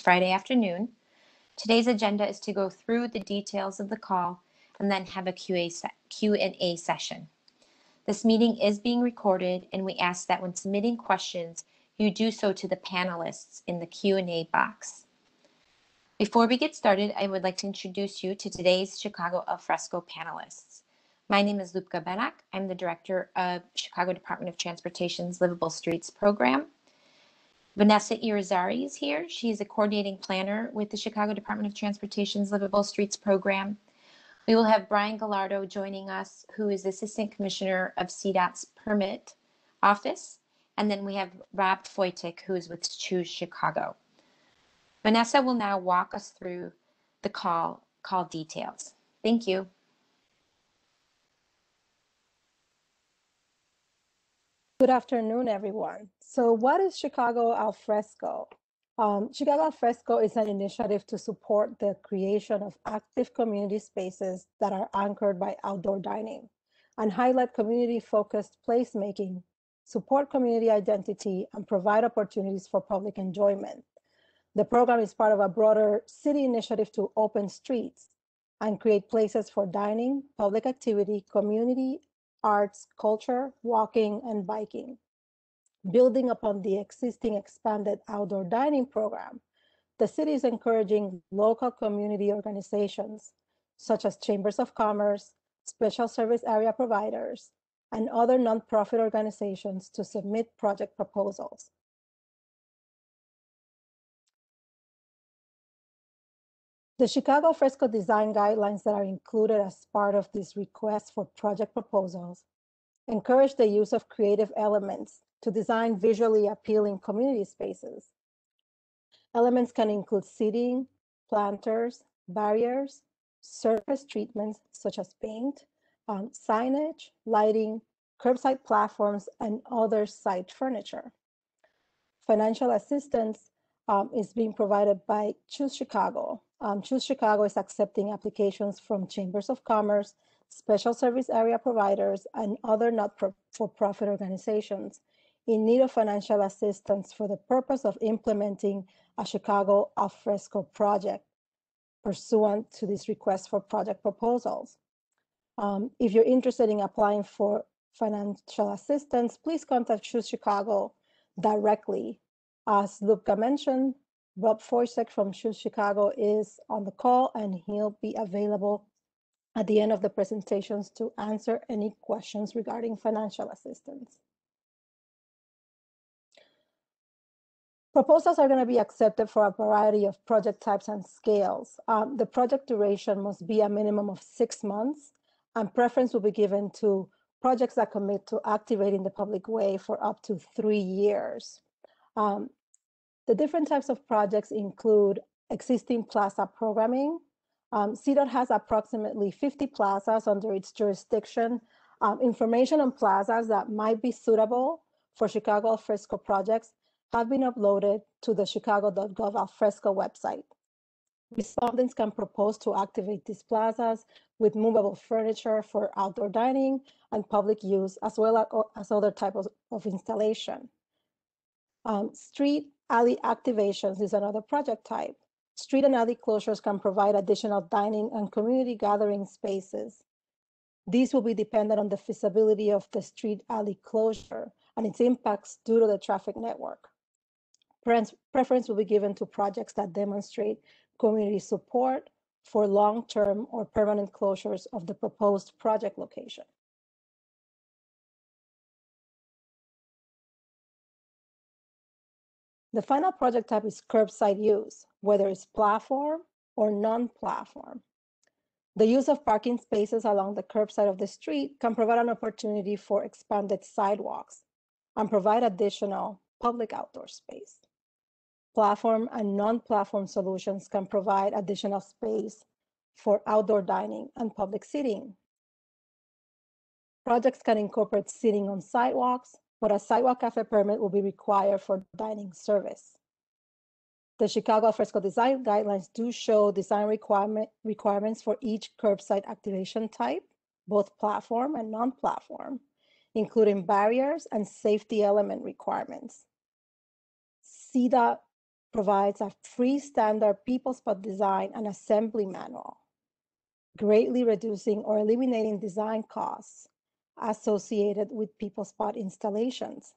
Friday afternoon. Today's agenda is to go through the details of the call and then have a QA se- Q&A session. This meeting is being recorded and we ask that when submitting questions, you do so to the panelists in the Q&A box. Before we get started, I would like to introduce you to today's Chicago Alfresco panelists. My name is Lupka Benak. I'm the director of Chicago Department of Transportation's Livable Streets program. Vanessa Irizarry is here. She's a coordinating planner with the Chicago Department of Transportation's Livable Streets program. We will have Brian Gallardo joining us, who is Assistant Commissioner of CDOT's Permit Office. And then we have Rob Foytik, who is with Choose Chicago. Vanessa will now walk us through the call, call details. Thank you. Good afternoon, everyone. So what is Chicago Alfresco? Um, Chicago Alfresco is an initiative to support the creation of active community spaces that are anchored by outdoor dining and highlight community-focused placemaking, support community identity, and provide opportunities for public enjoyment. The program is part of a broader city initiative to open streets and create places for dining, public activity, community, arts, culture, walking, and biking. Building upon the existing expanded outdoor dining program, the city is encouraging local community organizations, such as chambers of commerce, special service area providers, and other nonprofit organizations to submit project proposals. The Chicago Alfresco design guidelines that are included as part of this request for project proposals encourage the use of creative elements to design visually appealing community spaces. Elements can include seating, planters, barriers, surface treatments such as paint, um, signage, lighting, curbside platforms, and other site furniture. Financial assistance um, is being provided by Choose Chicago, um, Choose Chicago is accepting applications from chambers of commerce, special service area providers, and other not-for-profit organizations in need of financial assistance for the purpose of implementing a Chicago alfresco project pursuant to this request for project proposals. Um, if you're interested in applying for financial assistance, please contact Choose Chicago directly. As Lupka mentioned, Rob Foytik from Choose Chicago is on the call and he'll be available at the end of the presentations to answer any questions regarding financial assistance. Proposals are going to be accepted for a variety of project types and scales. Um, the project duration must be a minimum of six months, and preference will be given to projects that commit to activating the public way for up to three years. Um, the different types of projects include existing plaza programming. Um, CDOT has approximately 50 plazas under its jurisdiction. Um, information on plazas that might be suitable for Chicago alfresco projects have been uploaded to the chicago.gov alfresco website. Respondents can propose to activate these plazas with movable furniture for outdoor dining and public use, as well as other types of installation. Um, street alley activations is another project type. Street and alley closures can provide additional dining and community gathering spaces. These will be dependent on the feasibility of the street alley closure and its impacts due to the traffic network. Preference will be given to projects that demonstrate community support for long-term or permanent closures of the proposed project location. The final project type is curbside use, whether it's platform or non-platform. The use of parking spaces along the curbside of the street can provide an opportunity for expanded sidewalks and provide additional public outdoor space. Platform and non-platform solutions can provide additional space for outdoor dining and public seating. Projects can incorporate seating on sidewalks, but a sidewalk cafe permit will be required for dining service. The Chicago Alfresco Design Guidelines do show design requirement, requirements for each curbside activation type, both platform and non-platform, including barriers and safety element requirements. CDOT provides a free standard people spot design and assembly manual, greatly reducing or eliminating design costs associated with people spot installations.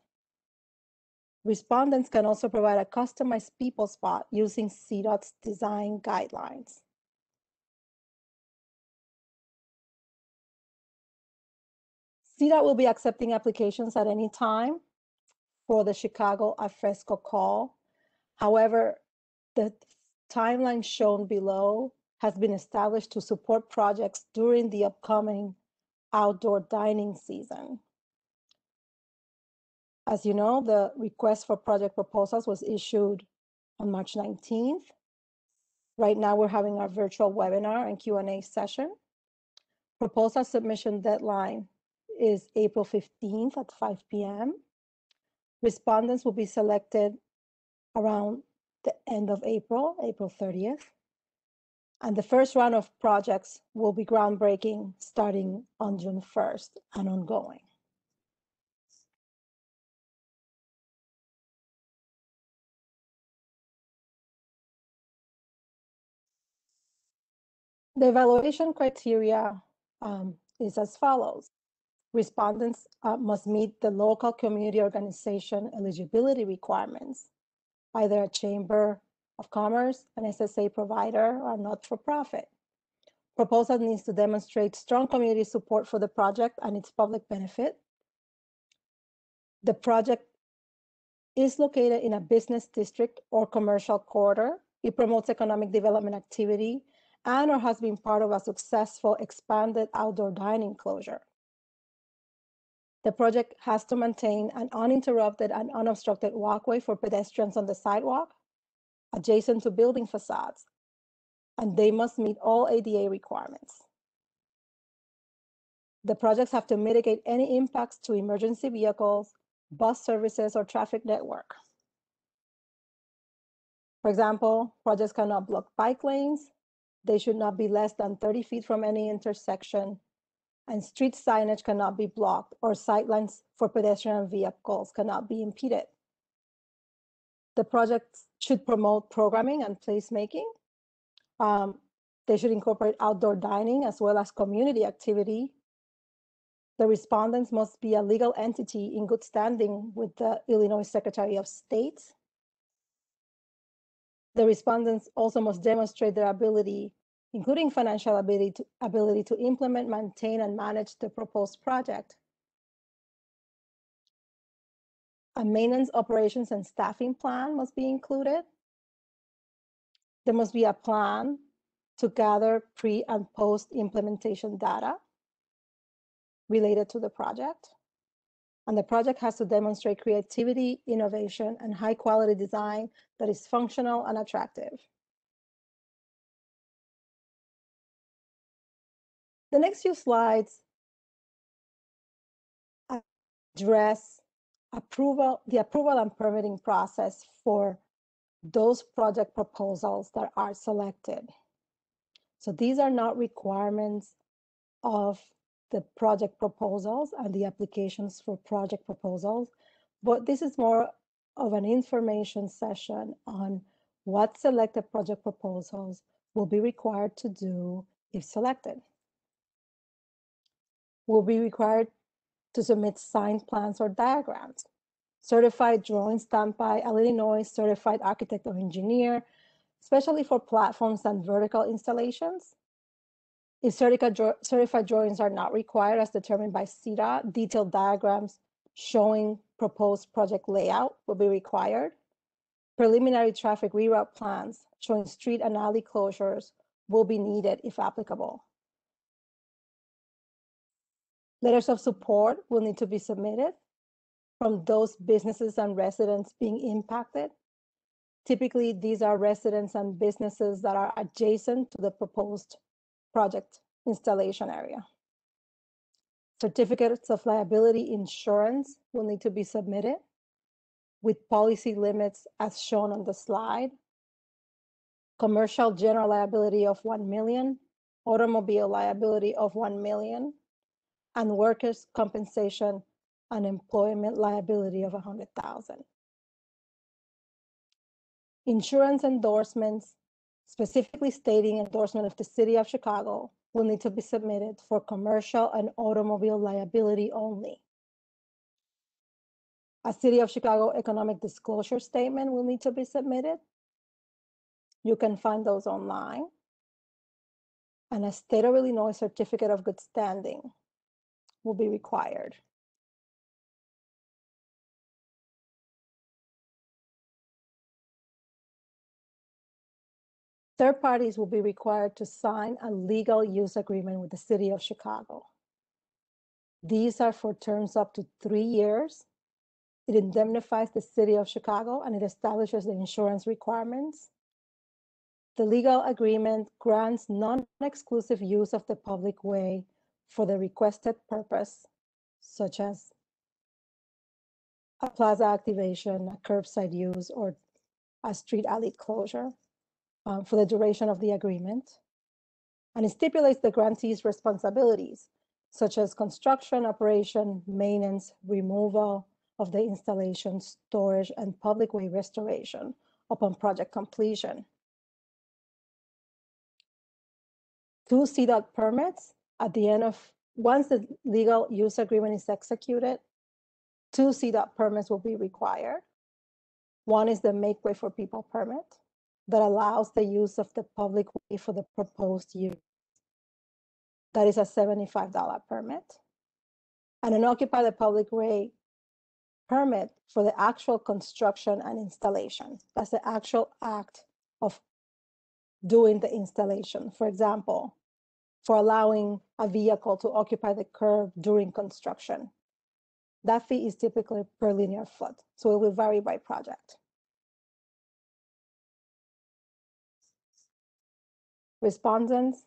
Respondents can also provide a customized people spot using CDOT's design guidelines. CDOT will be accepting applications at any time for the Chicago Alfresco call. However, the timeline shown below has been established to support projects during the upcoming outdoor dining season. As you know, the request for project proposals was issued on March 19th. Right now, we're having our virtual webinar and Q&A session. Proposal submission deadline is April 15th at 5 p.m. Respondents will be selected around the end of April, April 30th. And the first round of projects will be groundbreaking starting on June 1st and ongoing. The evaluation criteria um, is as follows. Respondents uh, must meet the local community organization eligibility requirements, either a chamber of commerce, an SSA provider, or not-for-profit. Proposal needs to demonstrate strong community support for the project and its public benefit. The project is located in a business district or commercial corridor. It promotes economic development activity and or has been part of a successful expanded outdoor dining closure. The project has to maintain an uninterrupted and unobstructed walkway for pedestrians on the sidewalk, adjacent to building facades, and they must meet all ADA requirements. The projects have to mitigate any impacts to emergency vehicles, bus services, or traffic network. For example, projects cannot block bike lanes, they should not be less than 30 feet from any intersection, and street signage cannot be blocked or sightlines for pedestrian and vehicles cannot be impeded. The project should promote programming and placemaking. Um, they should incorporate outdoor dining as well as community activity. The respondents must be a legal entity in good standing with the Illinois Secretary of State the respondents also must demonstrate their ability, including financial ability to, ability to implement, maintain, and manage the proposed project. A maintenance operations and staffing plan must be included. There must be a plan to gather pre and post implementation data related to the project. And the project has to demonstrate creativity, innovation, and high quality design that is functional and attractive. The next few slides address approval, the approval and permitting process for those project proposals that are selected. So these are not requirements of the project proposals and the applications for project proposals, but this is more of an information session on what selected project proposals will be required to do if selected. Will be required to submit signed plans or diagrams, certified drawings stamped by an Illinois certified architect or engineer, especially for platforms and vertical installations, if certified drawings are not required as determined by CDOT, detailed diagrams showing proposed project layout will be required. Preliminary traffic reroute plans showing street and alley closures will be needed if applicable. Letters of support will need to be submitted from those businesses and residents being impacted. Typically, these are residents and businesses that are adjacent to the proposed project installation area. Certificates of liability insurance will need to be submitted with policy limits as shown on the slide. Commercial general liability of 1 million, automobile liability of 1 million, and workers' compensation and employment liability of 100,000. Insurance endorsements, specifically stating endorsement of the city of Chicago, will need to be submitted for commercial and automobile liability only. A City of Chicago economic disclosure statement will need to be submitted. You can find those online. And a State of Illinois certificate of good standing will be required. Third parties will be required to sign a legal use agreement with the City of Chicago. These are for terms up to three years. It indemnifies the City of Chicago and it establishes the insurance requirements. The legal agreement grants non-exclusive use of the public way for the requested purpose, such as a plaza activation, a curbside use, or a street alley closure uh, for the duration of the agreement. And it stipulates the grantee's responsibilities, such as construction, operation, maintenance, removal of the installation, storage, and public way restoration upon project completion. Two CDOT permits at the end of, once the legal use agreement is executed, two CDOT permits will be required. One is the Make Way for People permit, that allows the use of the public way for the proposed use. That is a $75 permit. And an Occupy the Public Way permit for the actual construction and installation. That's the actual act of doing the installation. For example, for allowing a vehicle to occupy the curb during construction. That fee is typically per linear foot, so it will vary by project. Respondents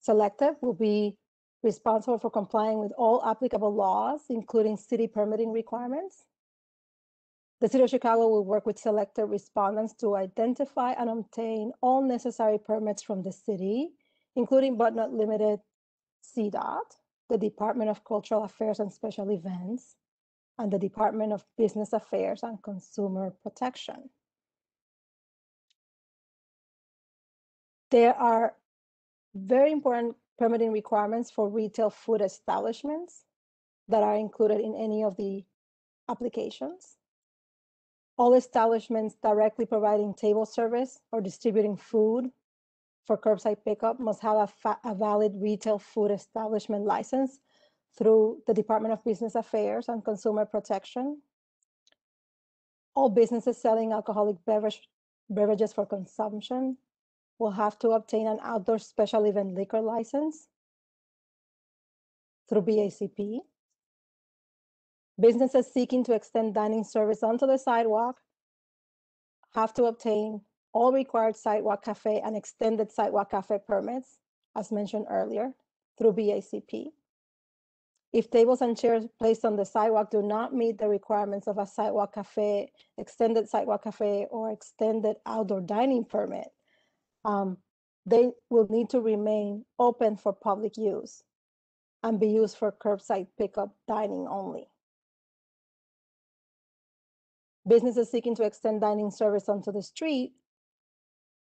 selected will be responsible for complying with all applicable laws, including city permitting requirements. The City of Chicago will work with selected respondents to identify and obtain all necessary permits from the city, including but not limited CDOT, the Department of Cultural Affairs and Special Events, and the Department of Business Affairs and Consumer Protection. There are very important permitting requirements for retail food establishments that are included in any of the applications. All establishments directly providing table service or distributing food for curbside pickup must have a, a, valid retail food establishment license through the Department of Business Affairs and Consumer Protection. All businesses selling alcoholic beverage, beverages for consumption will have to obtain an outdoor special event liquor license through BACP. Businesses seeking to extend dining service onto the sidewalk have to obtain all required sidewalk cafe and extended sidewalk cafe permits, as mentioned earlier, through BACP. If tables and chairs placed on the sidewalk do not meet the requirements of a sidewalk cafe, extended sidewalk cafe, or extended outdoor dining permit, um, they will need to remain open for public use and be used for curbside pickup dining only. Businesses seeking to extend dining service onto the street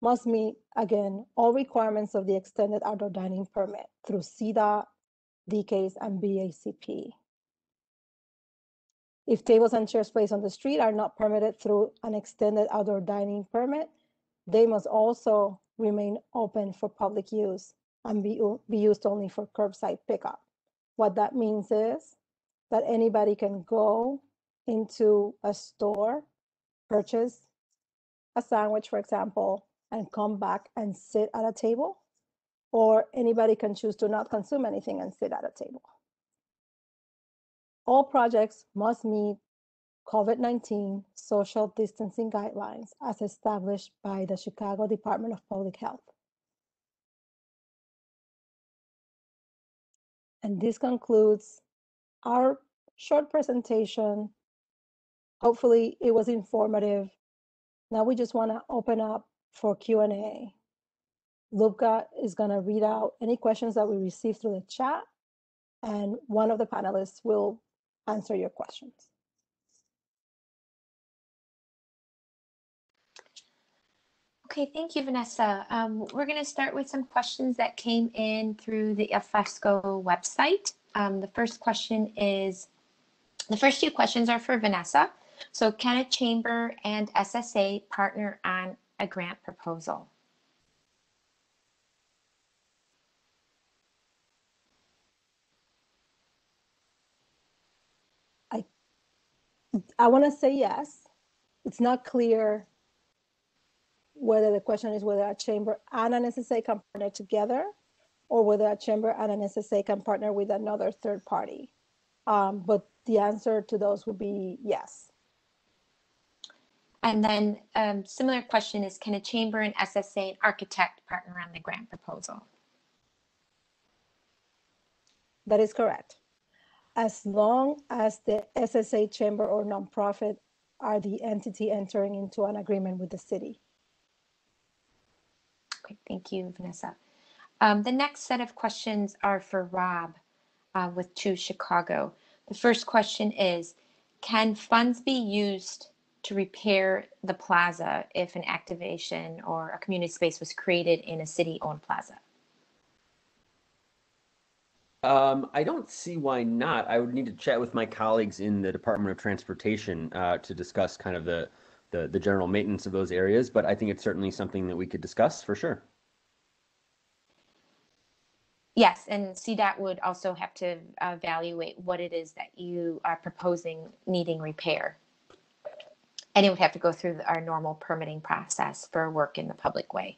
must meet, again, all requirements of the extended outdoor dining permit through CDOT, DCASE, and BACP. If tables and chairs placed on the street are not permitted through an extended outdoor dining permit, they must also remain open for public use and be, be used only for curbside pickup. What that means is that anybody can go into a store, purchase a sandwich, for example, and come back and sit at a table, or anybody can choose to not consume anything and sit at a table. All projects must meet COVID-19 social distancing guidelines as established by the Chicago Department of Public Health. And this concludes our short presentation. Hopefully it was informative. Now we just wanna open up for Q&A. Lubka is gonna read out any questions that we receive through the chat and one of the panelists will answer your questions. Okay, thank you, Vanessa. Um, we're going to start with some questions that came in through the Alfresco website. Um, the first question is, the first two questions are for Vanessa. So can a chamber and SSA partner on a grant proposal? I want to say yes. It's not clear whether the question is whether a chamber and an SSA can partner together or whether a chamber and an SSA can partner with another third party. Um, but the answer to those would be yes. And then um, similar question is, can a chamber and SSA and architect partner on the grant proposal? That is correct. As long as the SSA chamber or nonprofit are the entity entering into an agreement with the city. Okay, thank you, Vanessa. Um, the next set of questions are for Rob uh, with Choose Chicago. The first question is, can funds be used to repair the plaza if an activation or a community space was created in a city-owned plaza? Um, I don't see why not. I would need to chat with my colleagues in the Department of Transportation uh, to discuss kind of the, the the general maintenance of those areas. But I think it's certainly something that we could discuss for sure. Yes, and CDOT would also have to evaluate what it is that you are proposing needing repair. And it would have to go through our normal permitting process for work in the public way.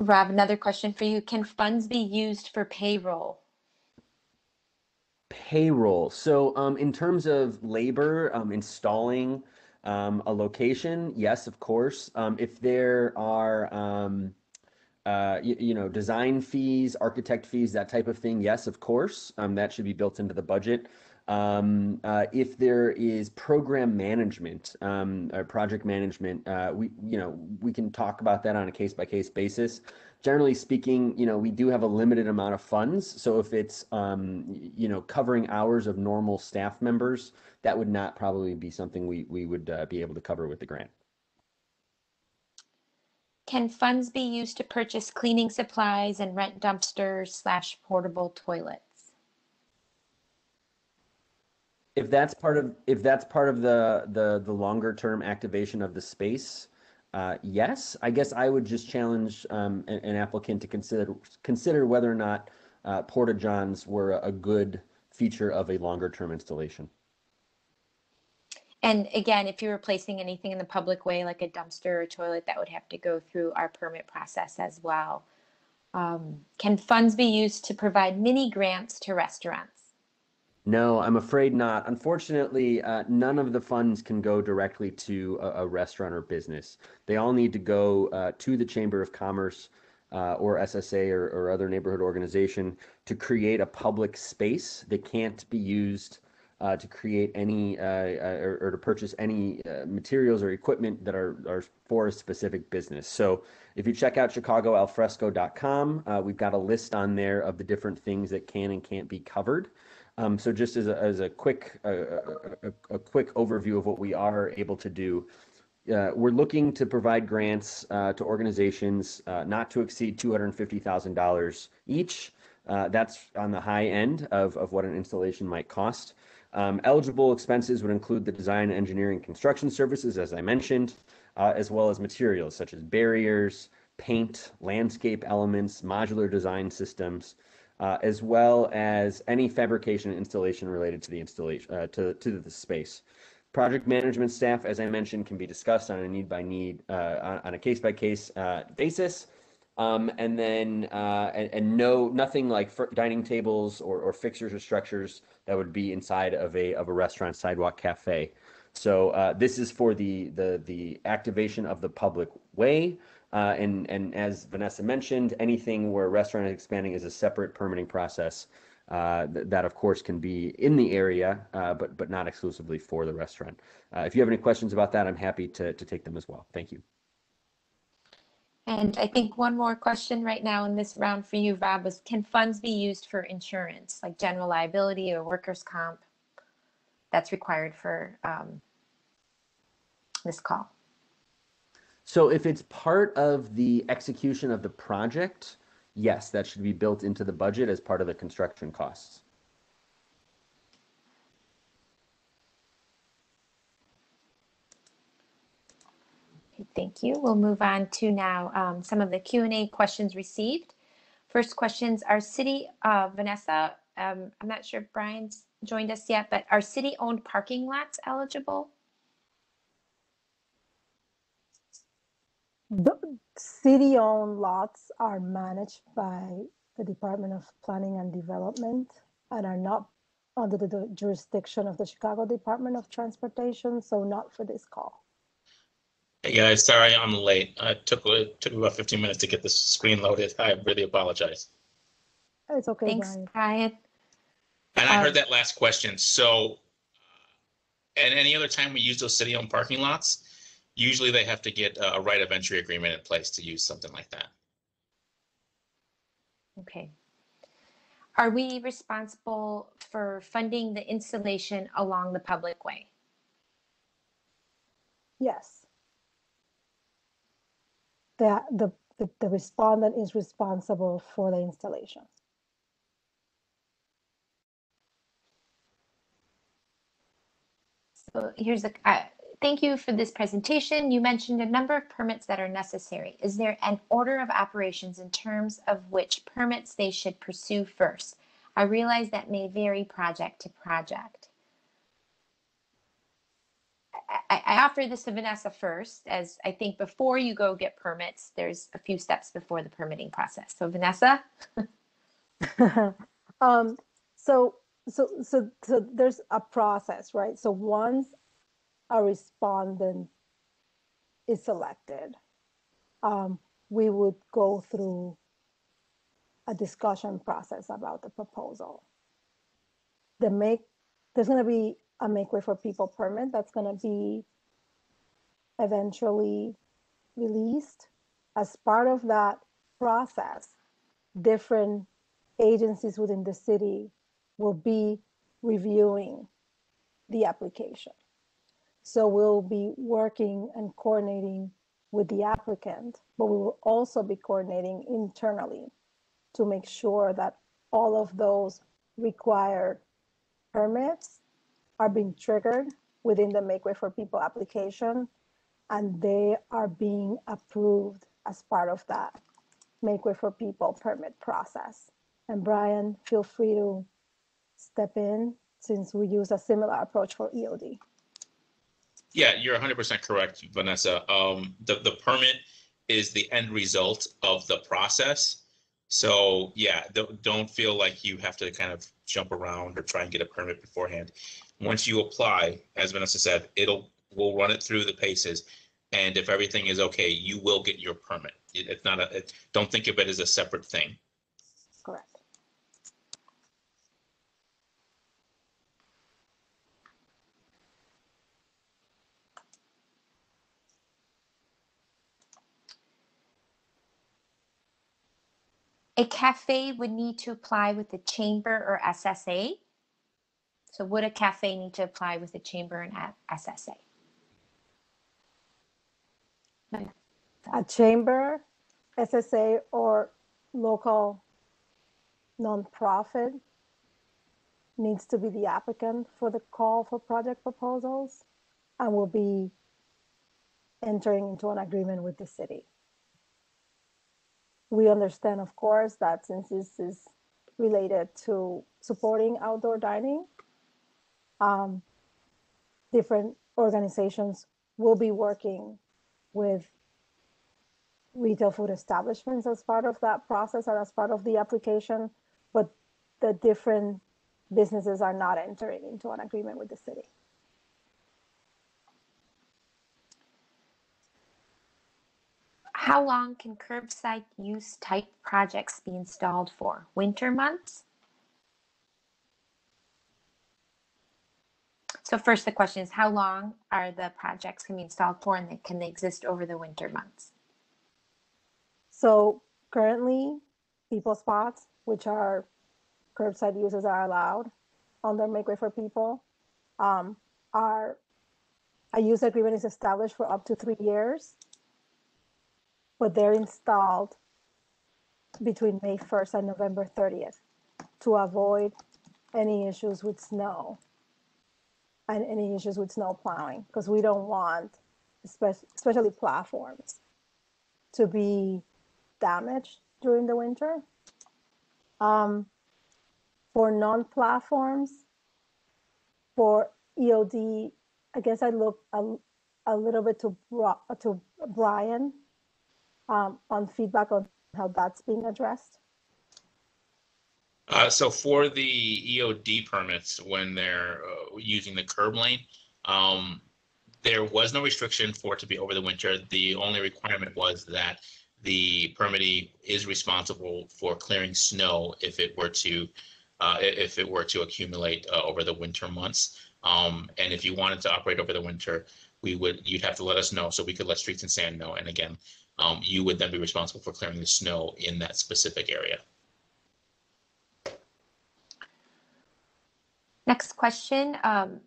Rob, another question for you. Can funds be used for payroll? Payroll. So, um, in terms of labor, um, installing um, a location, yes, of course. Um, if there are, um, uh, you, you, know, design fees, architect fees, that type of thing, yes, of course. Um, that should be built into the budget. Um, uh, if there is program management um, or project management, uh, we you know we can talk about that on a case by case basis. Generally speaking, you know we do have a limited amount of funds, so if it's um, you know covering hours of normal staff members, that would not probably be something we we would uh, be able to cover with the grant. Can funds be used to purchase cleaning supplies and rent dumpsters slash portable toilets? If that's part of if that's part of the the the longer term activation of the space uh, yes. I guess i would just challenge um, an, an, applicant to consider consider whether or not uh, porta johns were a good feature of a longer term installation. And again if you're replacing anything in the public way like a dumpster or toilet that would have to go through our permit process as well. Um, can funds be used to provide mini grants to restaurants no, I'm afraid not. Unfortunately, uh, none of the funds can go directly to a, a restaurant or business. They all need to go uh, to the Chamber of Commerce uh, or SSA or, or, other neighborhood organization to create a public space that can't be used uh, to create any uh, uh, or, or, to purchase any materials or equipment that are, are for a specific business. So if you check out chicagoalfresco.com, we've got a list on there of the different things that can and can't be covered. Um, so just as a, as a quick overview of what we are able to do, uh, we're looking to provide grants uh, to organizations uh, not to exceed $250,000 each. That's on the high end of, what an installation might cost. Um, eligible expenses would include the design, engineering, construction services, as I mentioned, as well as materials such as barriers, paint, landscape elements, modular design systems, uh, as well as any fabrication and installation related to the installation uh, to, to the space. Project management staff, as I mentioned, can be discussed on a need by need, uh, on, a case by case uh, basis. Um, and then, uh, and, and, no, nothing like dining tables or, or fixtures or structures that would be inside of a, of a restaurant sidewalk cafe. So uh, this is for the, the, the activation of the public way. Uh, and, and as Vanessa mentioned, anything where a restaurant is expanding is a separate permitting process. Uh, th- that of course can be in the area, uh, but but not exclusively for the restaurant. Uh, if you have any questions about that, I'm happy to to take them as well. Thank you. And I think one more question right now in this round for you, Rob, is can funds be used for insurance, like general liability or workers' comp? That's required for um, this call. So if it's part of the execution of the project, yes, that should be built into the budget as part of the construction costs. Thank you. We'll move on to now um, some of the Q and A questions received. First questions, our city, uh, Vanessa, um, I'm not sure if Brian's joined us yet, but are city-owned parking lots eligible? The city-owned lots are managed by the Department of Planning and Development and are not under the- the jurisdiction of the Chicago Department of Transportation, so not for this call. Hey guys, sorry I'm late. I took it took about 15 minutes to get the screen loaded. I really apologize. It's okay, Thanks, Brian. Brian. And I heard that last question. So, uh, and any other time we use those city-owned parking lots, usually they have to get a a right of entry agreement in place to use something like that. Okay. Are we responsible for funding the installation along the public way? Yes. The, the, the- the respondent is responsible for the installation. So here's a, uh, thank you for this presentation. You mentioned a number of permits that are necessary. Is there an order of operations in terms of which permits they should pursue first? I realize that may vary project to project. I, I offer this to Vanessa first, as I think before you go get permits, there's a few steps before the permitting process. So Vanessa? um, so, so, so, so there's a process, right? So once a respondent is selected, um, we would go through a discussion process about the proposal. The make, there's going to be a make way for people permit that's going to be eventually released. As part of that process, different agencies within the city will be reviewing the application. So we'll be working and coordinating with the applicant, but we will also be coordinating internally to make sure that all of those required permits are being triggered within the Make Way for People application, and they are being approved as part of that Make Way for People permit process. And Brian, feel free to step in since we use a similar approach for EOD. Yeah, you're 100% correct, Vanessa. Um, the, the permit is the end result of the process. So yeah, don't, don't feel like you have to kind of jump around or try and get a permit beforehand. Once you apply, as Vanessa said, it'll, we'll run it through the paces. And if everything is okay, you will get your permit. It- It's not a, it- don't think of it as a separate thing. Correct. A cafe would need to apply with the chamber or SSA. So would a cafe need to apply with the chamber and SSA? A chamber, SSA, or local nonprofit needs to be the applicant for the call for project proposals and will be entering into an agreement with the city. We understand, of course, that since this is related to supporting outdoor dining, um, different organizations will be working with retail food establishments as part of that process or as part of the application, but the different businesses are not entering into an agreement with the city. How long can curbside use type projects be installed for? Winter months? So first, the question is, how long are the projects can be installed for and they- can they exist over the winter months? So currently, people spots, which are curbside uses are allowed on under Make Way for People, um, are, a use agreement is established for up to three years. But they're installed between May 1st and November 30th to avoid any issues with snow and any issues with snow plowing, because we don't want, espe- especially platforms, to be damaged during the winter. Um, for non-platforms, for EOD, I guess I look a, a little bit to to Brian um, on feedback on how that's being addressed. Uh, so for the EOD permits, when they're uh, using the curb lane, um, there was no restriction for it to be over the winter. The only requirement was that the permittee is responsible for clearing snow if it were to, uh, if it were to accumulate uh, over the winter months. Um, and if you wanted to operate over the winter, we would, you'd have to let us know so we could let Streets and San know. And again, um, you would then be responsible for clearing the snow in that specific area. Next question, um,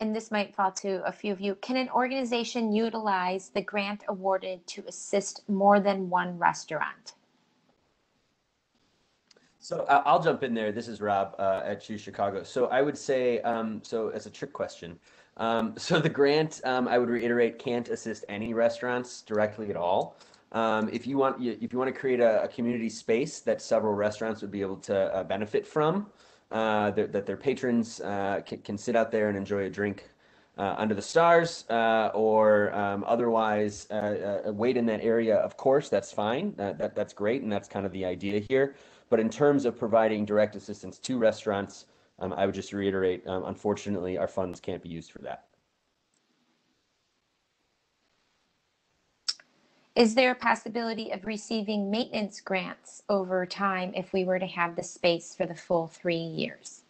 and this might fall to a few of you. Can an organization utilize the grant awarded to assist more than one restaurant? So I- I'll jump in there. This is Rob uh, at Choose Chicago. So I would say, um, so as a trick question, um, so the grant, um, I would reiterate, can't assist any restaurants directly at all. Um, if you want, if you want to create a, a community space that several restaurants would be able to uh, benefit from, uh, that, that their patrons uh, can, can sit out there and enjoy a drink uh, under the stars, uh, or um, otherwise uh, wait in that area. Of course, that's fine. That that's great, and that's kind of the idea here. But in terms of providing direct assistance to restaurants, um, I would just reiterate, um, unfortunately, our funds can't be used for that. Is there a possibility of receiving maintenance grants over time if we were to have the space for the full three years?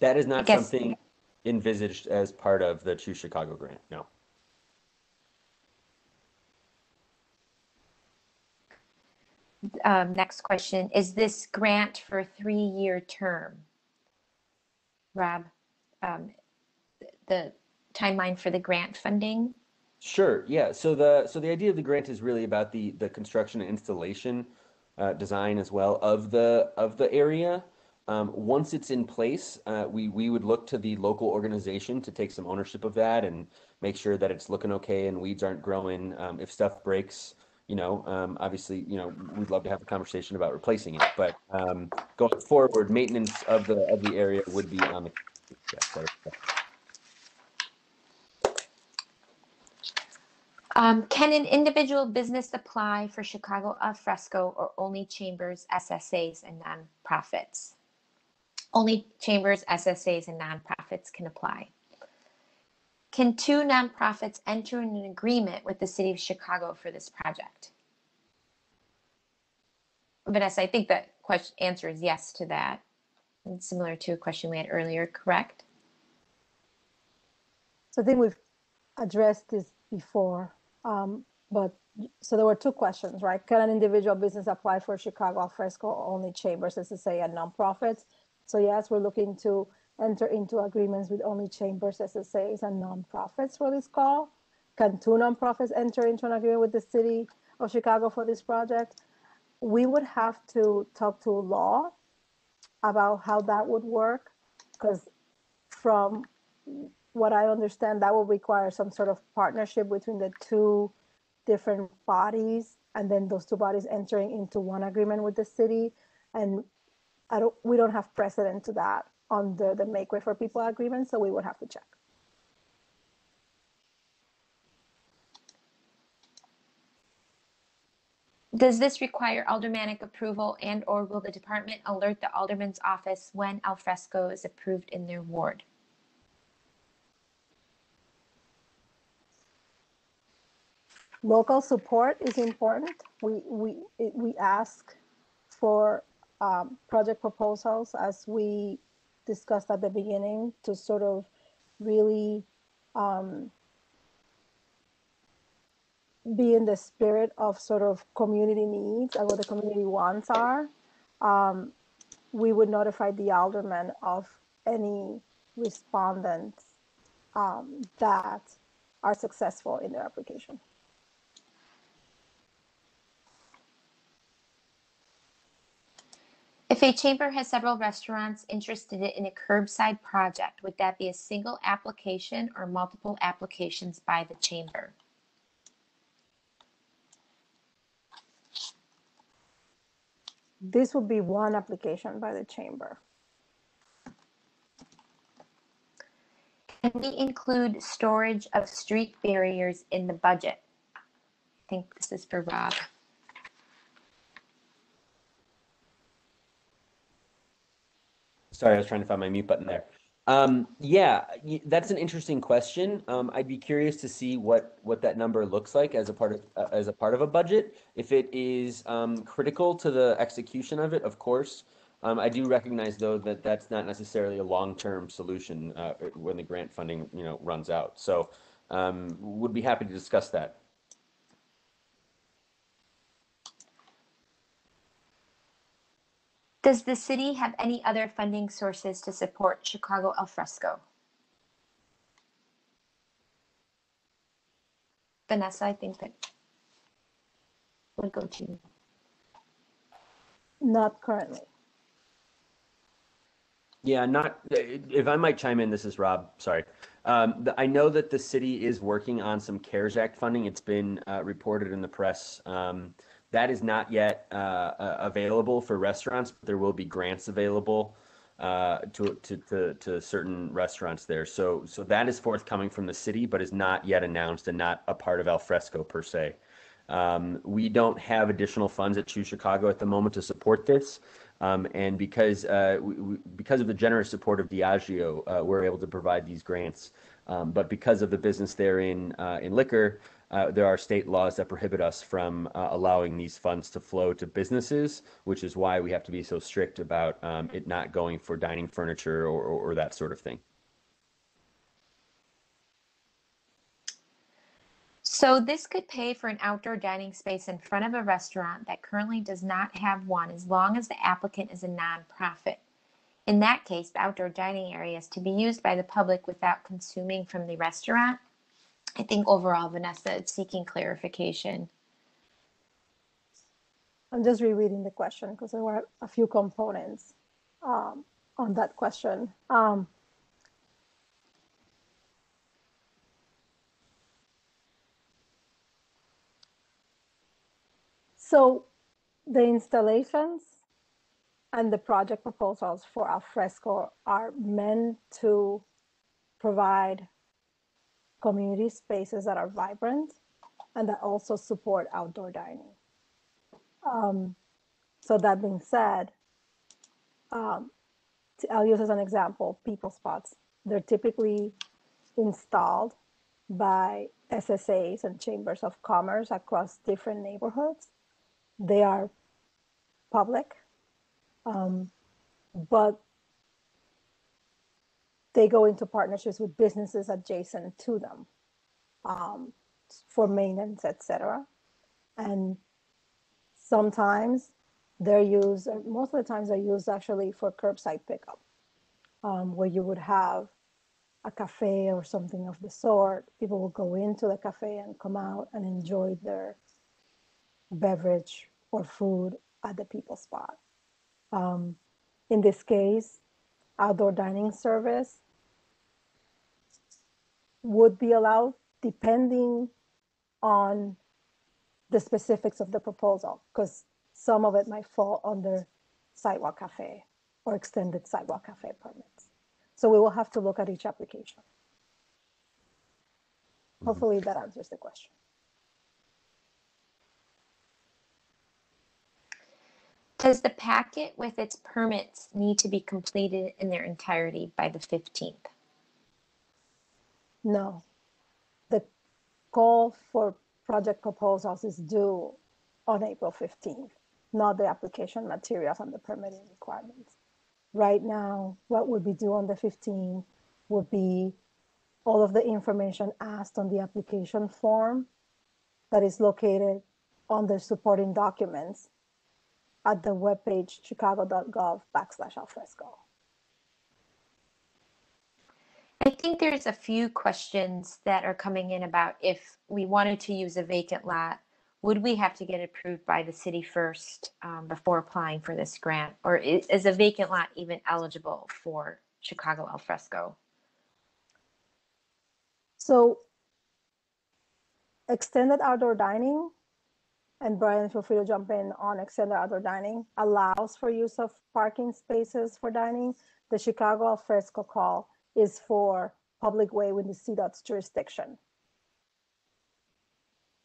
That is not guess- something envisaged as part of the Choose Chicago grant. No. Um, next question, is this grant for a three-year term? Rob, um, the timeline for the grant funding? Sure. Yeah. So the so the idea of the grant is really about the the construction and installation uh, design as well of the of the area. Um, once it's in place, uh, we we would look to the local organization to take some ownership of that and make sure that it's looking okay and weeds aren't growing. Um, if stuff breaks, you know, um, obviously, you know, we'd love to have a conversation about replacing it. But um, going forward, maintenance of the of the area would be on the. Yeah, Um, can an individual business apply for Chicago al fresco or only chambers, SSAs, and nonprofits? Only chambers, SSAs, and nonprofits can apply. Can two nonprofits enter in an agreement with the city of Chicago for this project? Vanessa, I think the question answer is yes to that. And similar to a question we had earlier, correct? So I think we've addressed this before, um, but so there were two questions, right? Can an individual business apply for Chicago alfresco only chambers, SSAs, and nonprofits? So yes, we're looking to enter into agreements with only chambers, SSAs, and nonprofits for this call. Can two nonprofits enter into an agreement with the city of Chicago for this project? We would have to talk to law about how that would work, because from what I understand, that would require some sort of partnership between the two different bodies, and then those two bodies entering into one agreement with the city. And I don't, we don't have precedent to that under the Make Way for People agreement, so we would have to check. Does this require aldermanic approval and or will the department alert the alderman's office when alfresco is approved in their ward? Local support is important. We, we, we ask for um, project proposals as we discussed at the beginning to sort of really um, be in the spirit of sort of community needs and what the community wants are. Um, we would notify the alderman of any respondents um, that are successful in their application. If a chamber has several restaurants interested in a curbside project, would that be a single application or multiple applications by the chamber? This would be one application by the chamber. Can we include storage of street barriers in the budget? I think this is for Rob. Sorry, I was trying to find my mute button there. Um, yeah, that's an interesting question. Um, I'd be curious to see what what that number looks like as a part of uh, as a part of a budget. If it is um, critical to the execution of it, of course. Um, I do recognize though that that's not necessarily a long-term solution uh, when the grant funding you know runs out. So um, would be happy to discuss that. Does the city have any other funding sources to support Chicago Alfresco? Vanessa, I think that would go to you. Not currently. Yeah, not, if I might chime in, this is Rob, sorry. Um, the, I know that the city is working on some CARES Act funding. It's been uh, reported in the press. Um, that is not yet uh, uh, available for restaurants, but there will be grants available uh, to, to, to, to certain restaurants there. So, so that is forthcoming from the city, but is not yet announced and not a part of Alfresco per se. Um, we don't have additional funds at Choose Chicago at the moment to support this. Um, and because uh, we, because of the generous support of Diageo, uh, we're able to provide these grants. Um, but because of the business they're in uh, in liquor, uh, there are state laws that prohibit us from uh, allowing these funds to flow to businesses, which is why we have to be so strict about um, it not going for dining furniture or, or, or that sort of thing. So this could pay for an outdoor dining space in front of a restaurant that currently does not have one as long as the applicant is a nonprofit. In that case, the outdoor dining area is to be used by the public without consuming from the restaurant. I think overall, Vanessa is seeking clarification. I'm just rereading the question because there were a few components um, on that question. Um, so the installations and the project proposals for Alfresco are meant to provide community spaces that are vibrant and that also support outdoor dining. Um, so that being said, um, I'll use as an example people spots. They're typically installed by SSAs and chambers of commerce across different neighborhoods. They are public, um, but they go into partnerships with businesses adjacent to them um, for maintenance, etc. And sometimes they're used, most of the times they're used actually for curbside pickup, um, where you would have a cafe or something of the sort. People will go into the cafe and come out and enjoy their beverage or food at the people spot. Um, in this case, outdoor dining service would be allowed depending on the specifics of the proposal, because some of it might fall under sidewalk cafe or extended sidewalk cafe permits. So we will have to look at each application. Mm-hmm. Hopefully that answers the question. Does the packet with its permits need to be completed in their entirety by the 15th? No. The call for project proposals is due on April 15th, not the application materials and the permitting requirements. Right now, what would be due on the 15th would be all of the information asked on the application form that is located on the supporting documents at the webpage chicago.gov backslash alfresco. I think there's a few questions that are coming in about if we wanted to use a vacant lot, would we have to get approved by the city first um, before applying for this grant? Or is a vacant lot even eligible for Chicago Alfresco? So extended outdoor dining, and Brian, feel free to jump in on extended outdoor dining, allows for use of parking spaces for dining. The Chicago Alfresco call is for public way within CDOT's jurisdiction.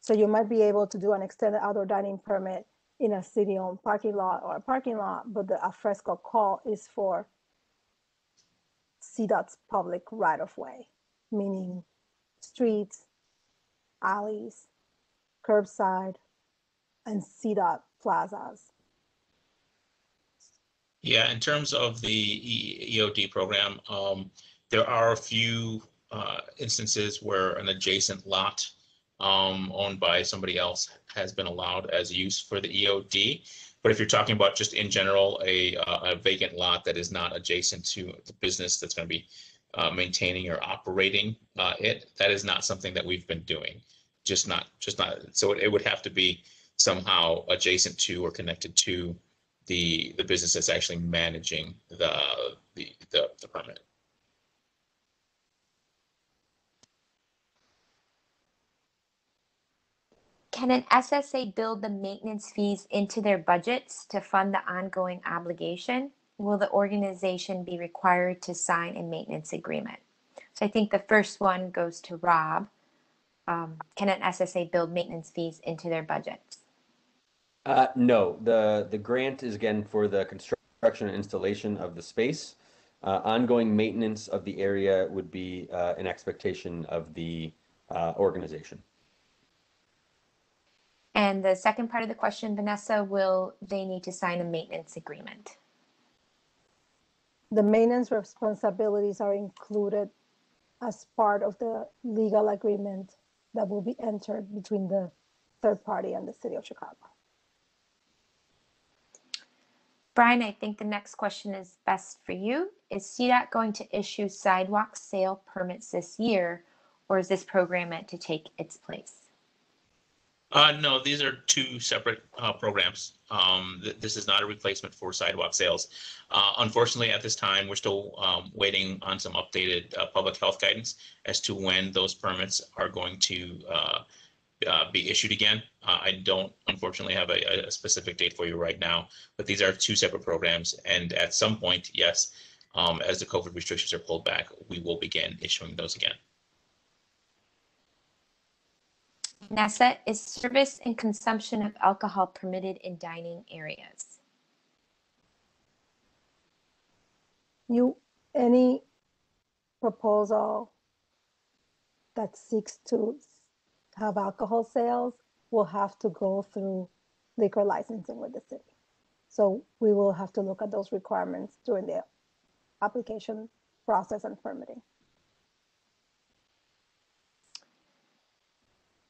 So you might be able to do an extended outdoor dining permit in a city-owned parking lot or a parking lot, but the Alfresco call is for CDOT's public right-of-way, meaning streets, alleys, curbside, and CDOT plazas. Yeah, in terms of the EOD program, um, there are a few uh, instances where an adjacent lot um, owned by somebody else has been allowed as use for the EOD. But if you're talking about just in general, a, uh, a vacant lot that is not adjacent to the business that's going to be uh, maintaining or operating uh, it, that is not something that we've been doing. Just not, just not. So it, it would have to be somehow adjacent to or connected to the the business that's actually managing the the the, the permit. Can an SSA build the maintenance fees into their budgets to fund the ongoing obligation? Will the organization be required to sign a maintenance agreement? So I think the first one goes to Rob. Um, can an SSA build maintenance fees into their budgets? Uh, no, the, the grant is again for the construction and installation of the space. Uh, ongoing maintenance of the area would be, uh, an expectation of the, uh, organization. And the second part of the question, Vanessa, will they need to sign a maintenance agreement? The maintenance responsibilities are included as part of the legal agreement that will be entered between the third party and the city of Chicago. Brian, I think the next question is best for you. Is CDOT going to issue sidewalk sale permits this year, or is this program meant to take its place? Uh, no, these are two separate uh, programs. Um, th- this is not a replacement for sidewalk sales. Uh, unfortunately, at this time, we're still um, waiting on some updated uh, public health guidance as to when those permits are going to uh, uh, be issued again. Uh, I don't unfortunately have a, a specific date for you right now, but these are two separate programs. And at some point, yes, um, as the COVID restrictions are pulled back, we will begin issuing those again. Vanessa, is service and consumption of alcohol permitted in dining areas? You, any proposal that seeks to have alcohol sales will have to go through liquor licensing with the city. So we will have to look at those requirements during the application process and permitting.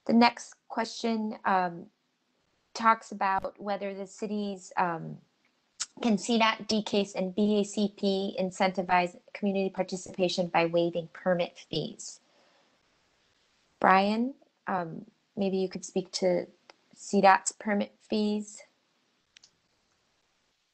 The next question um, talks about whether the cities um, can CDOT, DCASE, and BACP incentivize community participation by waiving permit fees. Brian, um, maybe you could speak to CDOT's permit fees.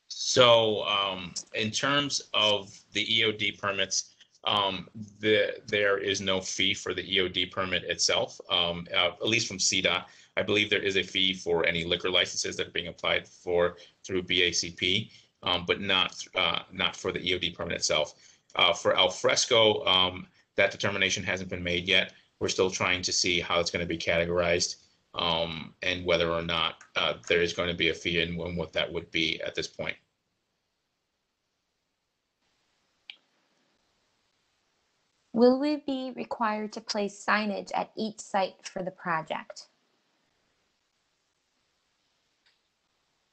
So um, in terms of the EOD permits, um, the, there is no fee for the EOD permit itself, um, uh, at least from CDOT. I believe there is a fee for any liquor licenses that are being applied for through BACP, um, but not, uh, not for the EOD permit itself. Uh, for Alfresco, um, that determination hasn't been made yet. We're still trying to see how it's going to be categorized um, and whether or not uh, there is going to be a fee and when what that would be at this point. Will we be required to place signage at each site for the project?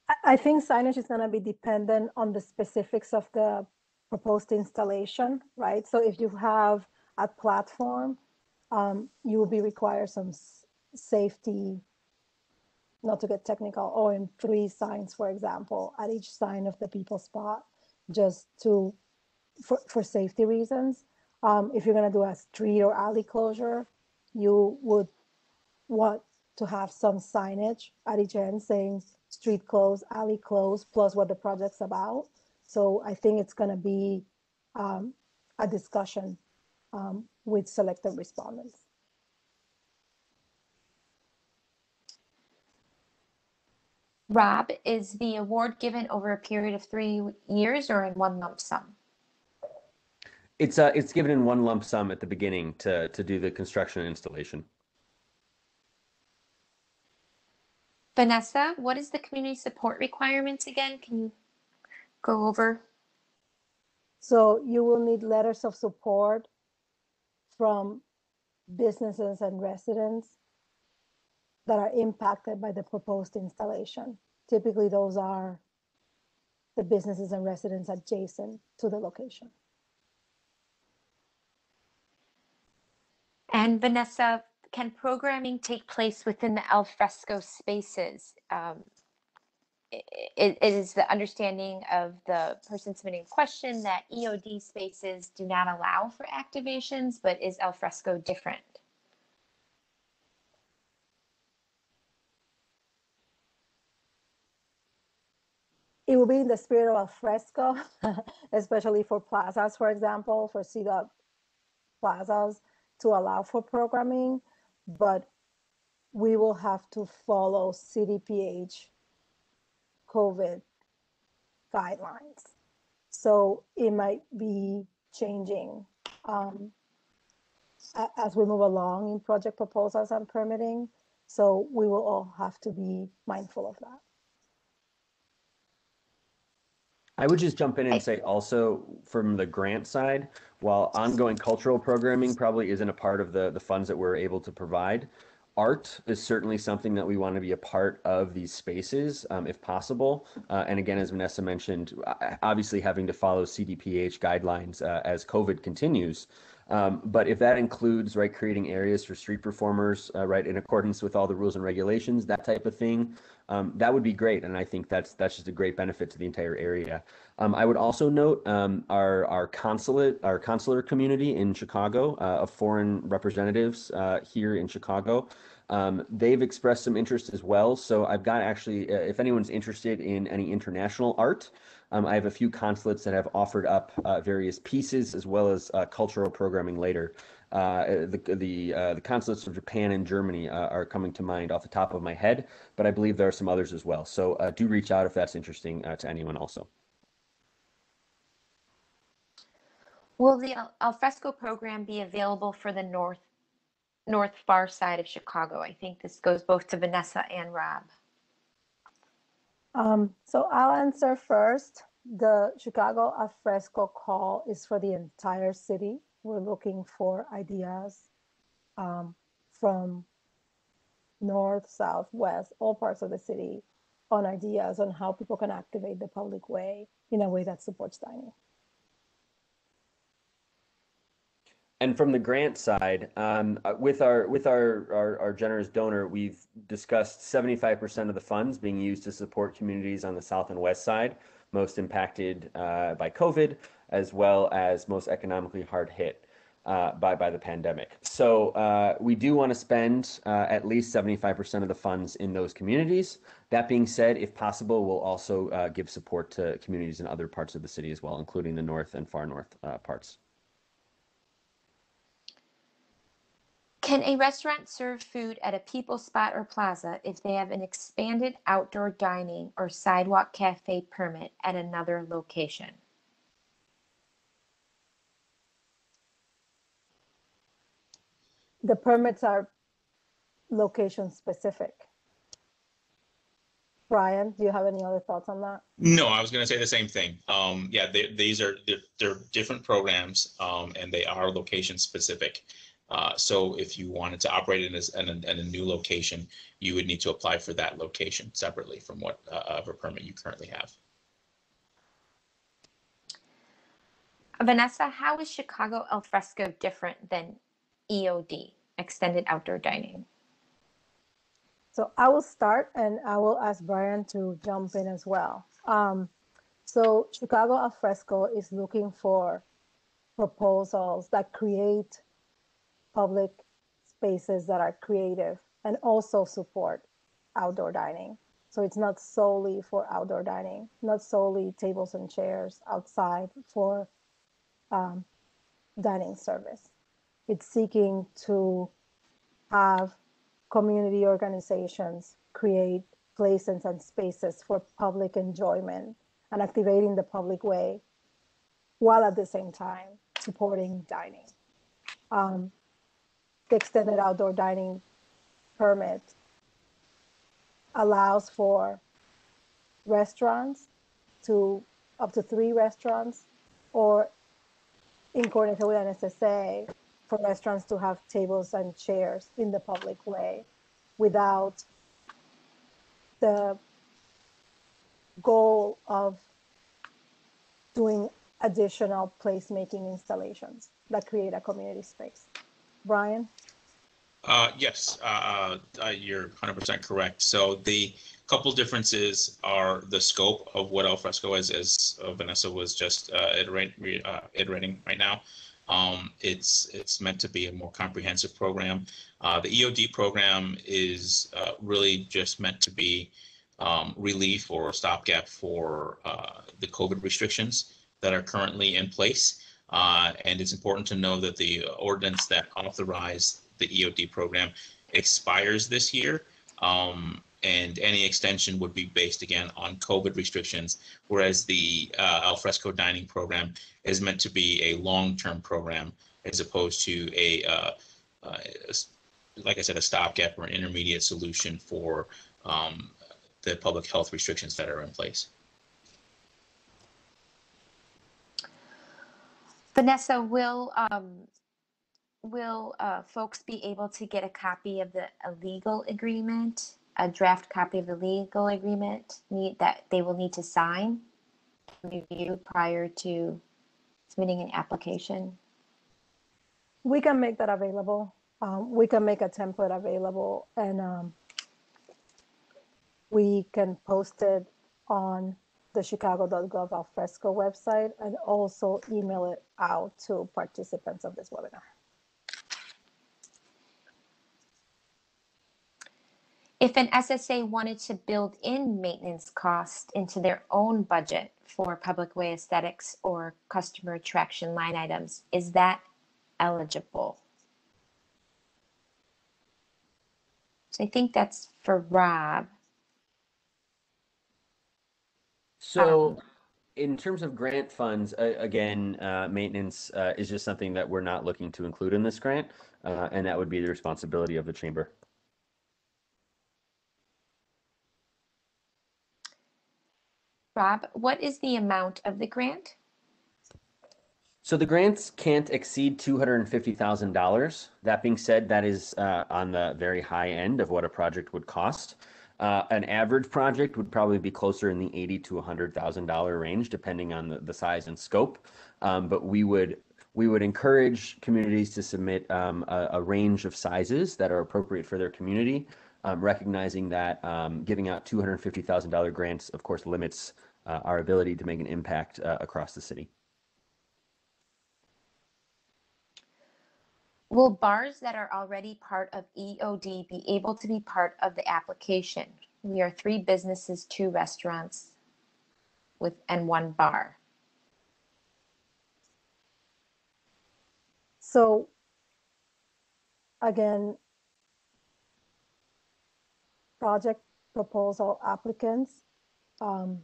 I- think signage is gonna be dependent on the specifics of the proposed installation, right? So if you have a platform, um, you will be required some safety, not to get technical, or in three signs, for example, at each sign of the people spot, just to, for, for safety reasons. Um, if you're gonna do a street or alley closure, you would want to have some signage at each end saying street closed, alley closed, plus what the project's about. So I think it's gonna be um, a discussion um, with selected respondents. Rob, is the award given over a period of three years or in one lump sum? It's uh, it's given in one lump sum at the beginning to to do the construction and installation. Vanessa, what is the community support requirements again? Can you go over? So you will need letters of support from businesses and residents that are impacted by the proposed installation. Typically, those are the businesses and residents adjacent to the location. And Vanessa, can programming take place within the alfresco spaces? Um, i- i- it is the understanding of the person submitting a question that EOD spaces do not allow for activations, but is alfresco different? It will be in the spirit of alfresco, especially for plazas, for example, for CDOT plazas to allow for programming, but we will have to follow CDPH COVID guidelines. So it might be changing um, as we move along in project proposals and permitting. So we will all have to be mindful of that. I would just jump in and say also from the grant side, while ongoing cultural programming probably isn't a part of the, the funds that we're able to provide, art is certainly something that we want to be a part of these spaces um, if possible. Uh, and again, as Vanessa mentioned, obviously having to follow CDPH guidelines uh, as COVID continues. Um, but if that includes right creating areas for street performers, uh, right in accordance with all the rules and regulations, that type of thing, um, that would be great. And I think that's that's just a great benefit to the entire area. Um, I would also note um, our our consulate, our consular community in Chicago uh, of foreign representatives uh, here in Chicago. Um, they've expressed some interest as well. So I've got actually, uh, if anyone's interested in any international art, um, I have a few consulates that have offered up uh, various pieces as well as uh, cultural programming later. Uh, the the uh, the consulates of Japan and Germany uh, are coming to mind off the top of my head, but I believe there are some others as well. So uh, do reach out if that's interesting uh, to anyone also. Will the al- alfresco program be available for the north, north far side of Chicago? I think this goes both to Vanessa and Rob. Um, so I'll answer first. The Chicago Alfresco call is for the entire city. We're looking for ideas um, from north, south, west, all parts of the city on ideas on how people can activate the public way in a way that supports dining. And from the grant side, um, uh, with our with our, our our generous donor, we've discussed 75% of the funds being used to support communities on the south and west side, most impacted uh, by COVID, as well as most economically hard hit uh, by by the pandemic. So uh, we do want to spend uh, at least 75% of the funds in those communities. That being said, if possible, we'll also uh, give support to communities in other parts of the city as well, including the north and far north uh, parts. Can a restaurant serve food at a people spot or plaza if they have an expanded outdoor dining or sidewalk cafe permit at another location? The permits are location specific. Brian, do you have any other thoughts on that? No, I was going to say the same thing. Um, yeah, they, these are they're, they're different programs, um, and they are location specific. Uh, so if you wanted to operate in, this, in, a, in a new location, you would need to apply for that location separately from what uh, of a permit you currently have. Vanessa, how is Chicago Alfresco different than EOD, extended outdoor dining? So I will start and I will ask Brian to jump in as well. Um, so Chicago Alfresco is looking for proposals that create public spaces that are creative and also support outdoor dining. So it's not solely for outdoor dining, not solely tables and chairs outside for um, dining service. It's seeking to have community organizations create places and spaces for public enjoyment and activating the public way while at the same time supporting dining. Um, the extended outdoor dining permit allows for restaurants to up to three restaurants or in coordination with an SSA for restaurants to have tables and chairs in the public way without the goal of doing additional placemaking installations that create a community space. Brian? Uh, yes, uh, uh, you're 100% correct. So the couple differences are the scope of what Alfresco is, as uh, Vanessa was just uh, uh, iterating right now. Um, it's it's meant to be a more comprehensive program. Uh, the EOD program is uh, really just meant to be um, relief or stopgap for uh, the COVID restrictions that are currently in place. Uh, and it's important to know that the ordinance that authorized the EOD program expires this year. Um, and any extension would be based again on COVID restrictions, whereas the uh, alfresco dining program is meant to be a long-term program as opposed to a, uh, uh, like I said, a stopgap or an intermediate solution for um, the public health restrictions that are in place. Vanessa, will, um, will, uh, folks be able to get a copy of the legal agreement? A draft copy of the legal agreement need, that they will need to sign? Review prior to submitting an application? We can make that available. Um, we can make a template available and um, we can post it on the chicago.gov alfresco website and also email it out to participants of this webinar. If an SSA wanted to build in maintenance cost into their own budget for public way aesthetics or customer attraction line items, is that eligible? So I think that's for Rob. So, in terms of grant funds, uh, again, uh, maintenance uh, is just something that we're not looking to include in this grant, uh, and that would be the responsibility of the chamber. Rob, what is the amount of the grant? So the grants can't exceed two hundred and fifty thousand dollars. That being said, that is uh, on the very high end of what a project would cost. Uh, an average project would probably be closer in the eighty to hundred thousand dollar range, depending on the, the size and scope. Um, but we would we would encourage communities to submit um, a, a range of sizes that are appropriate for their community, recognizing that um, giving out two hundred fifty thousand dollar grants, of course, limits uh, our ability to make an impact uh, across the city. Will bars that are already part of EOD be able to be part of the application? We are three businesses, two restaurants with, and one bar. So again, project proposal applicants um,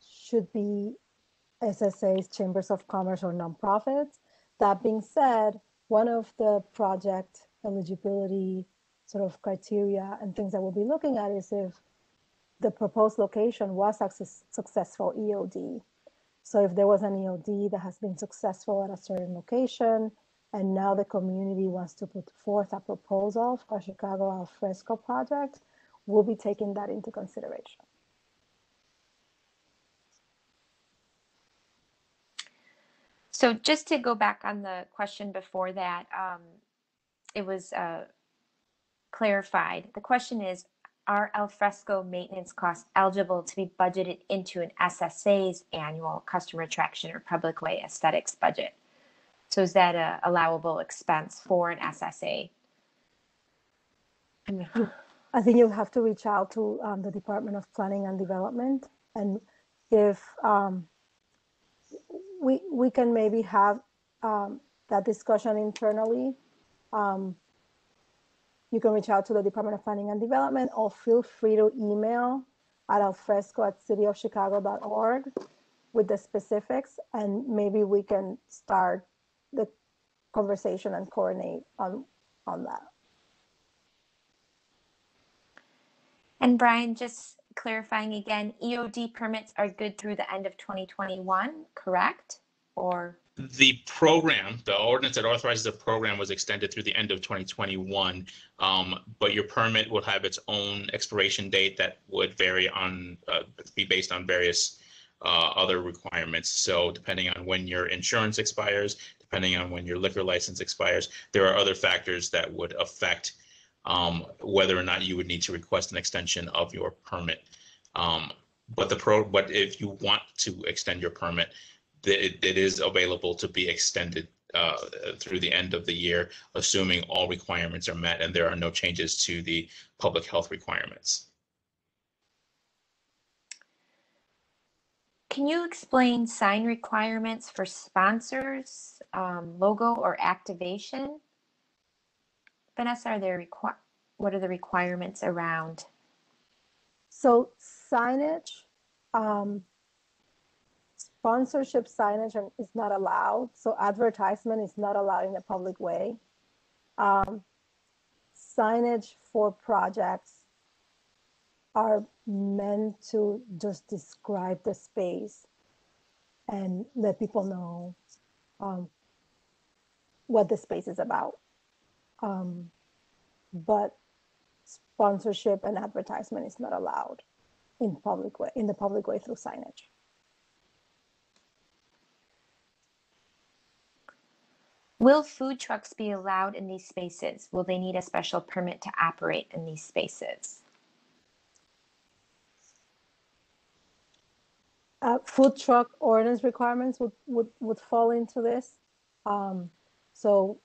should be SSA's chambers of commerce or nonprofits. That being said, one of the project eligibility sort of criteria and things that we'll be looking at is if the proposed location was a successful EOD. So if there was an EOD that has been successful at a certain location, and now the community wants to put forth a proposal for Chicago Alfresco project, we'll be taking that into consideration. So just to go back on the question before that, um, it was uh, clarified. The question is, are alfresco maintenance costs eligible to be budgeted into an SSA's annual customer attraction or public way aesthetics budget? So is that a allowable expense for an SSA? I think you'll have to reach out to um, the Department of Planning and Development, and if um, we we can maybe have um, that discussion internally. Um, you can reach out to the Department of Planning and Development, or feel free to email at alfresco at cityofchicago.org with the specifics, and maybe we can start the conversation and coordinate on on that. And Brian, just clarifying again, EOD permits are good through the end of 2021, correct? Or, The program, the ordinance that authorizes the program was extended through the end of 2021. Um, but your permit will have its own expiration date that would vary on, uh, be based on various uh, other requirements. So depending on when your insurance expires, depending on when your liquor license expires, there are other factors that would affect um, whether or not you would need to request an extension of your permit. Um, but the pro, but if you want to extend your permit, the- it, it is available to be extended uh, through the end of the year, assuming all requirements are met and there are no changes to the public health requirements. Can you explain sign requirements for sponsors, um, logo or activation? Vanessa, are there requi- what are the requirements around? So signage, um, sponsorship signage is not allowed. So advertisement is not allowed in a public way. Um, signage for projects are meant to just describe the space and let people know um, what the space is about. Um, but sponsorship and advertisement is not allowed in public way in the public way through signage. Will food trucks be allowed in these spaces? Will they need a special permit to operate in these spaces? Uh, food truck ordinance requirements would, would, would fall into this. Um, so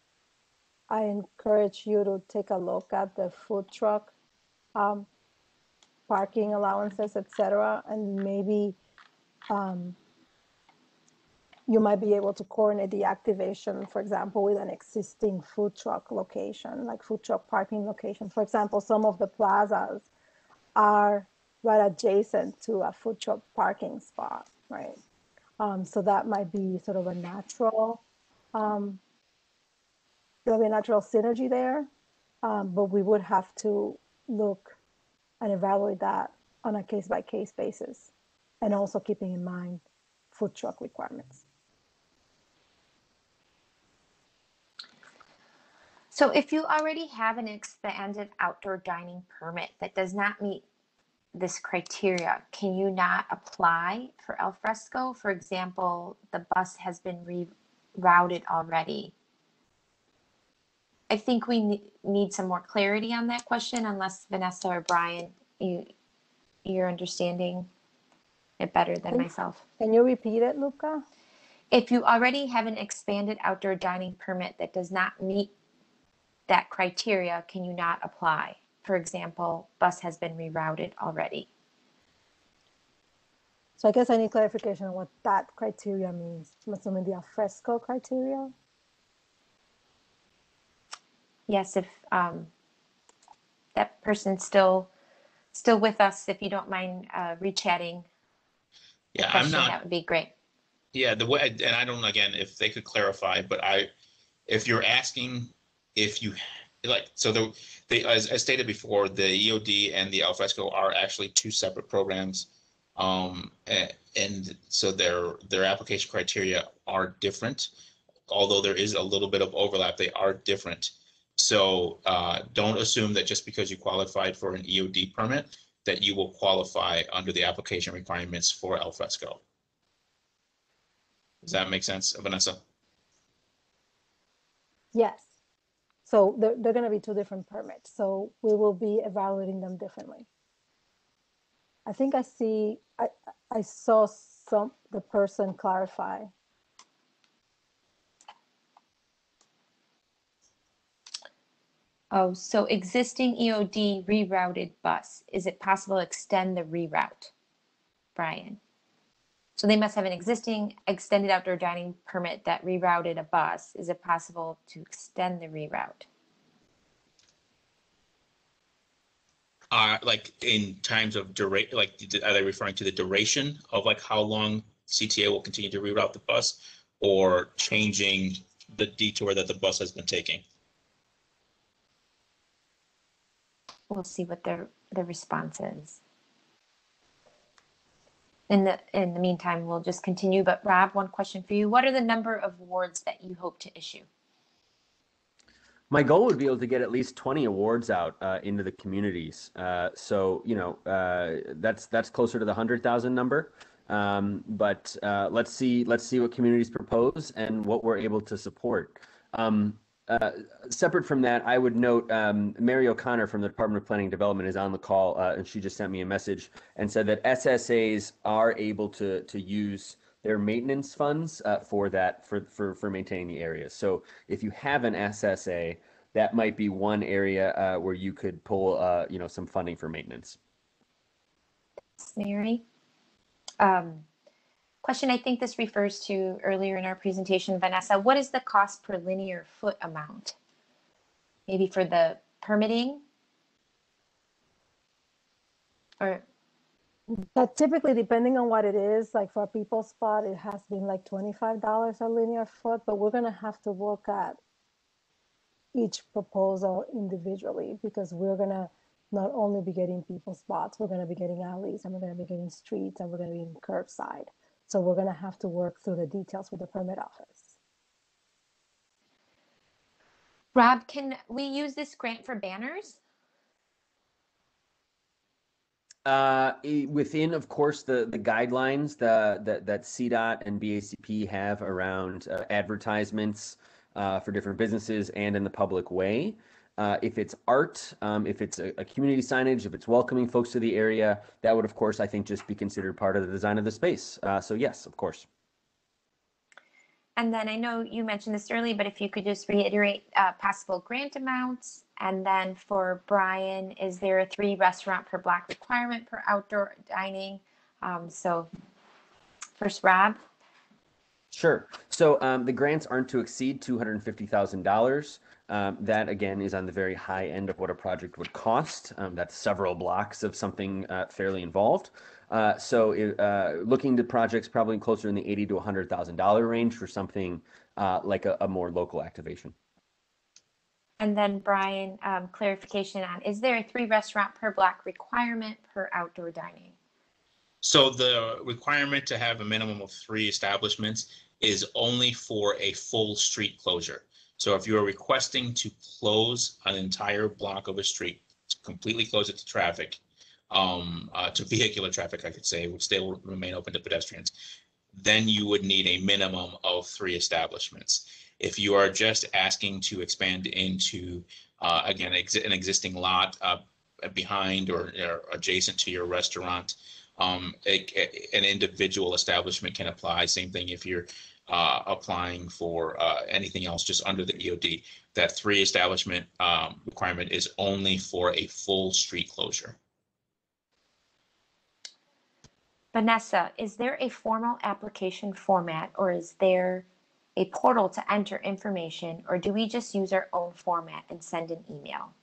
I encourage you to take a look at the food truck um, parking allowances, et cetera, and maybe um, you might be able to coordinate the activation, for example, with an existing food truck location, like food truck parking location. For example, some of the plazas are right adjacent to a food truck parking spot, right? Um, so that might be sort of a natural, um, there'll be a natural synergy there, um, but we would have to look and evaluate that on a case by case basis, and also keeping in mind food truck requirements. So if you already have an expanded outdoor dining permit that does not meet this criteria, can you not apply for Alfresco? For example, the bus has been rerouted already. I think we ne- need some more clarity on that question unless Vanessa or Brian, you, you're understanding it better than myself. Can you repeat it, Luca? If you already have an expanded outdoor dining permit that does not meet that criteria, can you not apply? For example, bus has been rerouted already. So I guess I need clarification on what that criteria means. I'm assuming the alfresco criteria. Yes, if um, that person's still still with us, if you don't mind uh, rechatting the Yeah, I'm question, not. that would be great. Yeah, the way, and I don't know, again, if they could clarify, but I, if you're asking if you, like, so the, the, as, as stated before, the EOD and the Alfresco are actually two separate programs. Um, a- and, so their, their application criteria are different. Although there is a little bit of overlap, they are different. So, uh, don't assume that just because you qualified for an EOD permit, that you will qualify under the application requirements for Alfresco. Does that make sense, Vanessa? Yes. So they're, they're going to be two different permits. So we will be evaluating them differently. I think I see, I, I saw some, the person clarify. Oh, so existing EOD rerouted bus, is it possible to extend the reroute? Brian? So they must have an existing extended outdoor dining permit that rerouted a bus. Is it possible to extend the reroute? Uh, like in times of duration, like are they referring to the duration of like how long CTA will continue to reroute the bus or changing the detour that the bus has been taking? We'll see what their, their response is. In the, in the meantime, we'll just continue, but Rob, one question for you. What are the number of awards that you hope to issue? My goal would be able to get at least 20 awards out uh, into the communities. Uh, so, you know, uh, that's that's closer to the 100,000 number. Um, but uh, let's see let's see what communities propose and what we're able to support. Um, uh, separate from that, I would note um, Mary O'Connor from the Department of Planning and Development is on the call, uh, and she just sent me a message and said that SSAs are able to to use their maintenance funds uh, for that for, for for maintaining the areas. So if you have an SSA, that might be one area uh, where you could pull uh, you know some funding for maintenance. Mary. Um, question, I think this refers to earlier in our presentation, Vanessa. What is the cost per linear foot amount? Maybe for the permitting? Or But typically, depending on what it is, like for a people spot, it has been like twenty-five dollars a linear foot, but we're gonna have to look at each proposal individually because we're gonna not only be getting people spots, we're gonna be getting alleys and we're gonna be getting streets and we're gonna be in curbside. So we're gonna have to work through the details with the permit office. Rob, can we use this grant for banners? Uh, i- within, of course, the the guidelines the, that that CDOT and BACP have around uh, advertisements uh, for different businesses and in the public way. Uh, if it's art, um, if it's a, a, community signage, if it's welcoming folks to the area, that would, of course, I think just be considered part of the design of the space. Uh, so yes, of course. And then I know you mentioned this early, but if you could just reiterate uh, possible grant amounts. And then for Brian, is there a three restaurant per block requirement for outdoor dining? Um, so first, Rob. Sure. So um, the grants aren't to exceed $250,000. Um, that again is on the very high end of what a project would cost. Um, that's several blocks of something uh, fairly involved. Uh, so it, uh, looking to projects probably closer in the eighty to hundred thousand dollar range for something uh, like a, a more local activation. And then Brian, um, clarification on, is there a three restaurant per block requirement per outdoor dining? So the requirement to have a minimum of three establishments is only for a full street closure. So if you are requesting to close an entire block of a street, completely close it to traffic, um, uh, to vehicular traffic, I could say, which still remain open to pedestrians, then you would need a minimum of three establishments. If you are just asking to expand into, uh, again, exi- an existing lot uh, behind or, or adjacent to your restaurant, um, a- a- an individual establishment can apply. Same thing if you're uh, applying for uh, anything else just under the EOD. That three establishment um, requirement is only for a full street closure. Vanessa, is there a formal application format or is there a portal to enter information or do we just use our own format and send an email?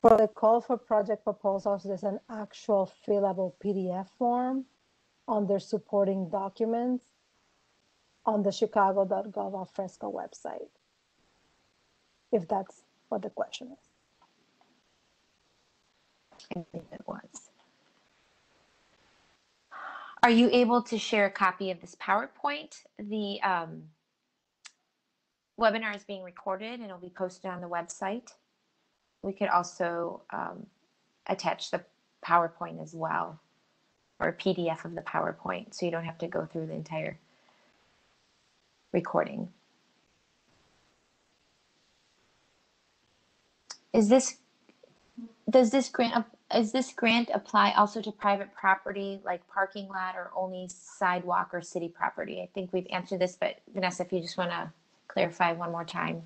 For the call for project proposals, there's an actual fillable PDF form under supporting documents on the chicago.gov alfresco website. If that's what the question is. I believe it was. Are you able to share a copy of this PowerPoint? The um, webinar is being recorded and it'll be posted on the website. We could also um, attach the PowerPoint as well, or a PDF of the PowerPoint, so you don't have to go through the entire recording. Is this does this grant, is this grant apply also to private property like parking lot or only sidewalk or city property? I think we've answered this, but Vanessa, if you just want to clarify one more time.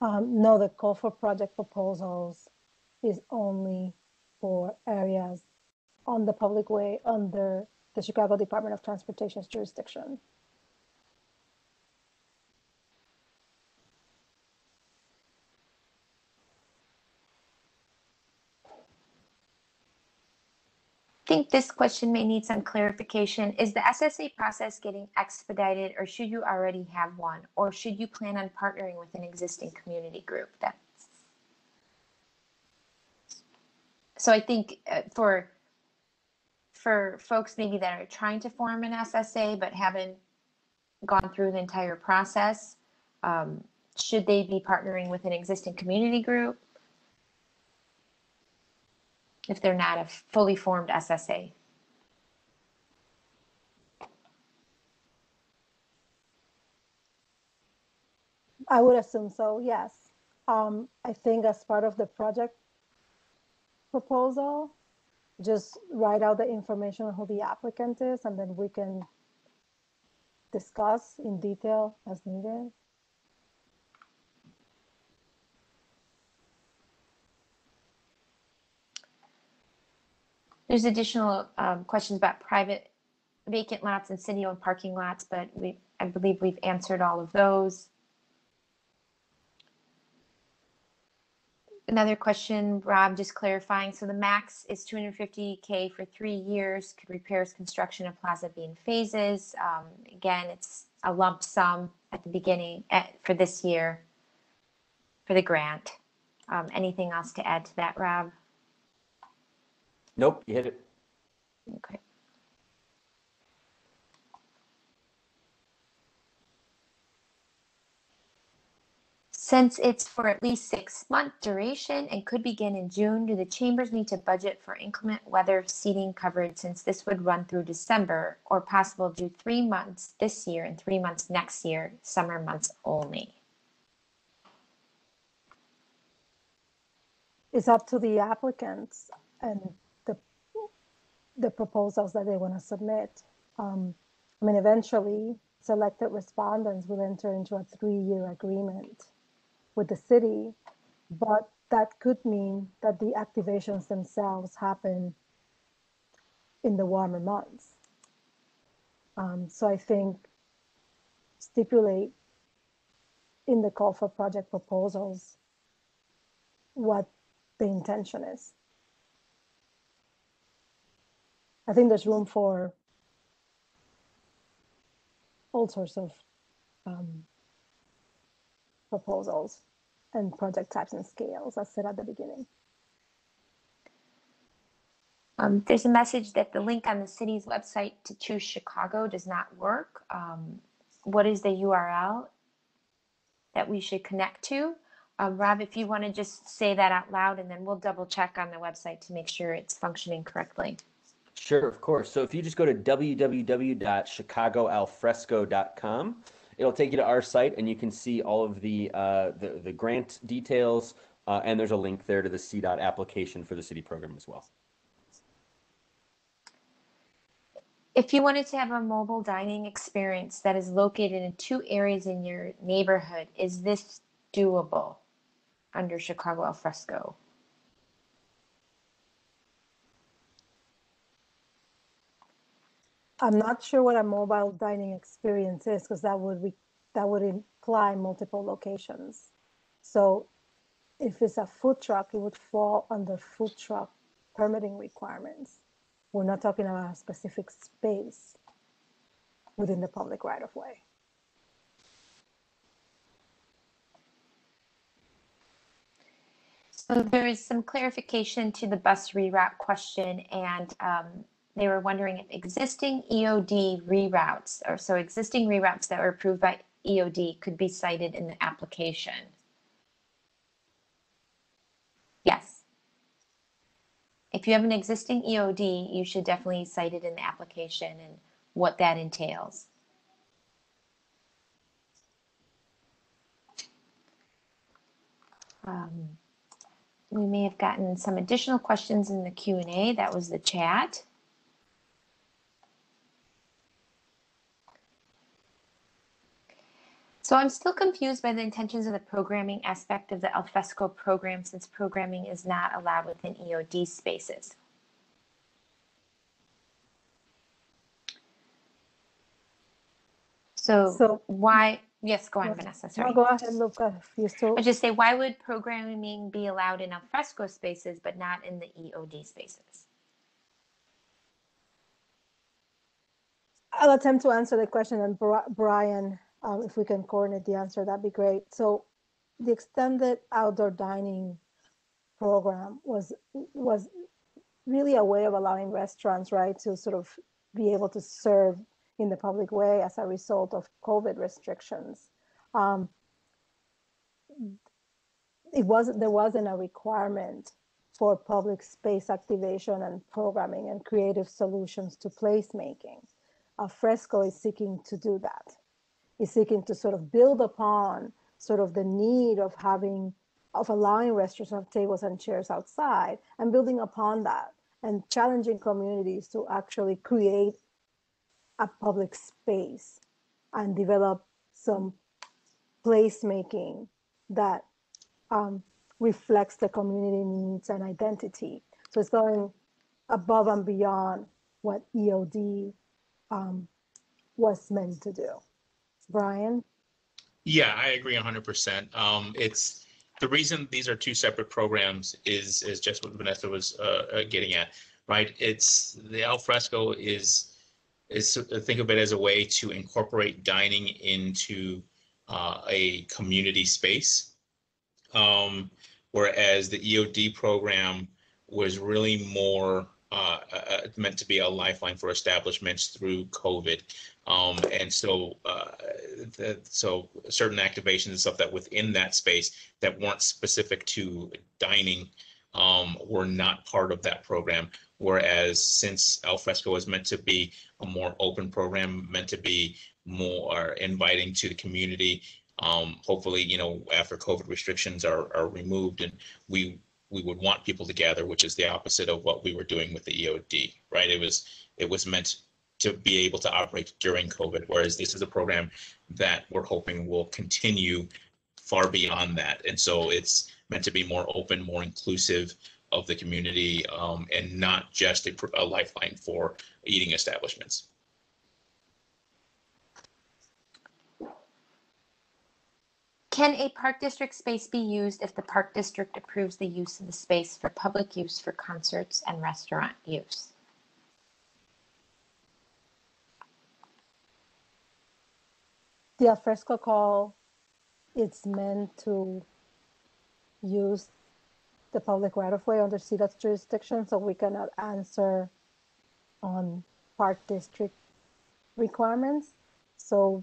Um, no, the call for project proposals is only for areas on the public way under the Chicago Department of Transportation's jurisdiction. I think this question may need some clarification. Is the SSA process getting expedited or should you already have one? Or should you plan on partnering with an existing community group? That's so I think uh, for for folks maybe that are trying to form an SSA but haven't gone through the entire process, um, should they be partnering with an existing community group? if they're not a fully formed SSA. I would assume so, yes. Um, I think as part of the project proposal, just write out the information on who the applicant is, and then we can discuss in detail as needed. There's additional um, questions about private vacant lots and city-owned parking lots, but we, I believe we've answered all of those. Another question, Rob, just clarifying. So the max is 250K for three years. Could repairs, construction of plaza be in phases? Um, again, it's a lump sum at the beginning at, for this year for the grant. Um, anything else to add to that, Rob? Nope, you hit it. Okay. Since it's for at least six month duration and could begin in June, do the chambers need to budget for inclement weather seating coverage since this would run through December or possible do three months this year and three months next year, summer months only? It's up to the applicants and the, the proposals that they want to submit. Um, I mean, eventually, selected respondents will enter into a three-year agreement with the city, but that could mean that the activations themselves happen in the warmer months. Um, so I think stipulate in the call for project proposals what the intention is. I think there's room for all sorts of um, proposals and project types and scales, as said at the beginning. Um, there's a message that the link on the city's website to choose Chicago does not work. Um, what is the URL that we should connect to? Um, Rob, if you want to just say that out loud and then we'll double check on the website to make sure it's functioning correctly. Sure, of course. So if you just go to www.chicagoalfresco.com, it'll take you to our site and you can see all of the uh, the, the grant details uh, and there's a link there to the CDOT application for the city program as well. If you wanted to have a mobile dining experience that is located in two areas in your neighborhood, is this doable under Chicago Al I'm not sure what a mobile dining experience is because that would that would imply multiple locations. So if it's a food truck, it would fall under food truck permitting requirements. We're not talking about a specific space within the public right of way. So there is some clarification to the bus reroute question and um, they were wondering if existing EOD reroutes or so existing reroutes that were approved by EOD could be cited in the application. Yes. If you have an existing EOD, you should definitely cite it in the application and what that entails. Um, we may have gotten some additional questions in the Q&A. That was the chat. So I'm still confused by the intentions of the programming aspect of the alfresco program since programming is not allowed within EOD spaces. So, So- why, yes, go on, Yes. Vanessa, No, sorry. go ahead, Luca, uh, if you still, I just say, why would programming be allowed in alfresco spaces but not in the EOD spaces? I'll attempt to answer the question and Brian, um, if we can coordinate the answer, that'd be great. So the extended outdoor dining program was, was really a way of allowing restaurants, right, to sort of be able to serve in the public way as a result of COVID restrictions. Um, it wasn't, there wasn't a requirement for public space activation and programming and creative solutions to placemaking. Fresco is seeking to do that. Is seeking to sort of build upon sort of the need of having of allowing restaurants to have tables and chairs outside and building upon that and challenging communities to actually create a public space and develop some placemaking that um, reflects the community needs and identity. So it's going above and beyond what EOD um, was meant to do. Brian? Yeah, I agree hundred percent. Um, it's, the reason these are two separate programs is, is just what Vanessa was, uh, uh, getting at, right? It's, the alfresco is, is, uh, think of it as a way to incorporate dining into, uh, a community space. Um, whereas the EOD program was really more, uh, uh, meant to be a lifeline for establishments through COVID. Um, and so, uh, the, so certain activations and stuff that within that space that weren't specific to dining um, were not part of that program. Whereas since Alfresco is meant to be a more open program, meant to be more inviting to the community, um, hopefully, you know, after COVID restrictions are, are removed and we we would want people to gather, which is the opposite of what we were doing with the EOD, right? It was it was meant to be able to operate during COVID, whereas this is a program that we're hoping will continue far beyond that. And so it's meant to be more open, more inclusive of the community, um, and not just a, a lifeline for eating establishments. Can a park district space be used if the park district approves the use of the space for public use for concerts and restaurant use? The alfresco call, it's meant to use the public right of way under CDOT's jurisdiction, so we cannot answer on park district requirements. So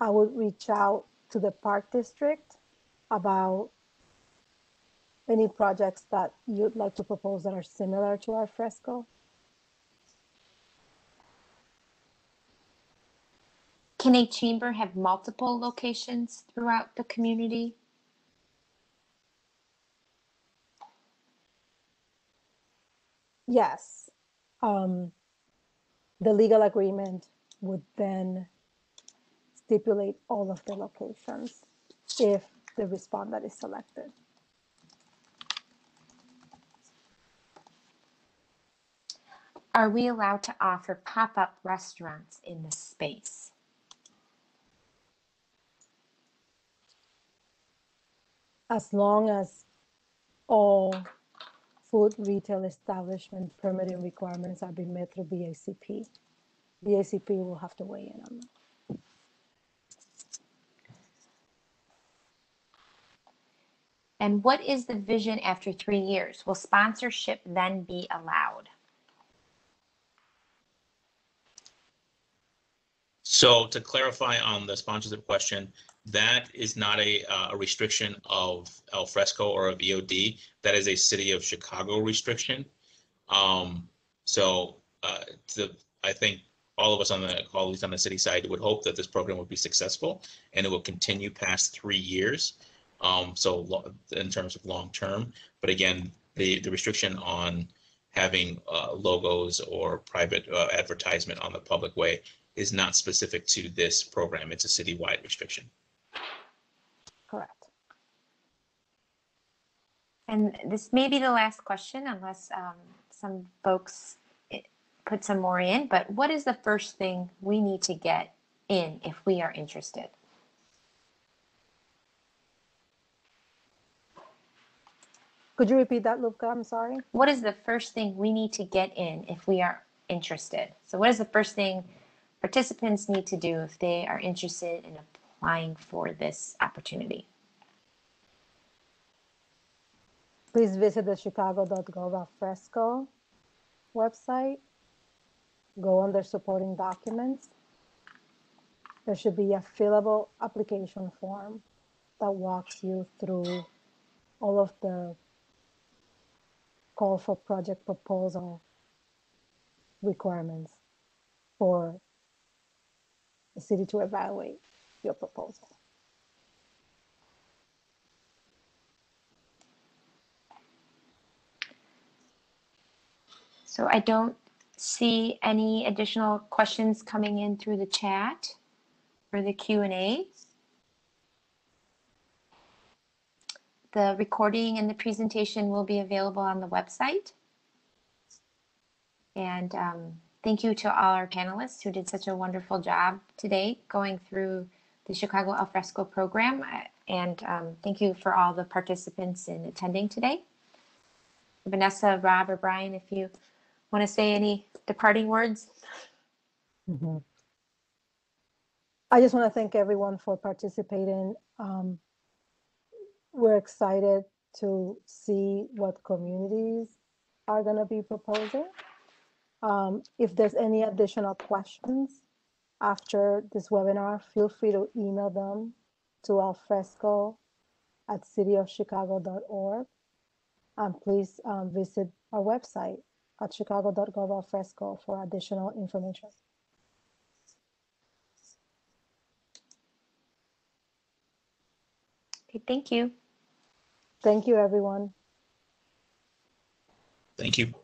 I would reach out to the park district about any projects that you'd like to propose that are similar to alfresco. Can a chamber have multiple locations throughout the community? Yes. Um, the legal agreement would then stipulate all of the locations if the respondent is selected. Are we allowed to offer pop-up restaurants in the space? As long as all food retail establishment permitting requirements are being met through BACP. BACP will have to weigh in on that. And what is the vision after three years? Will sponsorship then be allowed? So to clarify on the sponsorship question, that is not a, uh, a restriction of al fresco or of EOD. That is a city of Chicago restriction. Um, so, uh, the, I think all of us on the, least on the city side would hope that this program would be successful and it will continue past three years. Um, so in terms of long term, but again, the, the restriction on having, uh, logos or private, uh, advertisement on the public way is not specific to this program. It's a citywide restriction. Correct. And this may be the last question unless um, some folks eh, put some more in, but what is the first thing we need to get in if we are interested? Could you repeat that, Luca? I'm sorry. What is the first thing we need to get in if we are interested? So, what is the first thing participants need to do if they are interested in applying for this opportunity? Please visit the chicago.gov fresco website. Go under supporting documents. There should be a fillable application form that walks you through all of the call for project proposal requirements for the city to evaluate your proposal. So, I don't see any additional questions coming in through the chat or the Q&A. The recording and the presentation will be available on the website. And um, thank you to all our panelists who did such a wonderful job today going through the Chicago Alfresco program. Uh, And um, thank you for all the participants in attending today. Vanessa, Rob, or Brian, if you want to say any departing words. I just want to thank everyone for participating. Um, we're excited to see what communities are going to be proposing. Um, if there's any additional questions after this webinar, feel free to email them to alfresco at cityofchicago.org. And please um, visit our website at chicago.gov alfresco for additional information. Okay, thank you. Thank you, everyone. Thank you.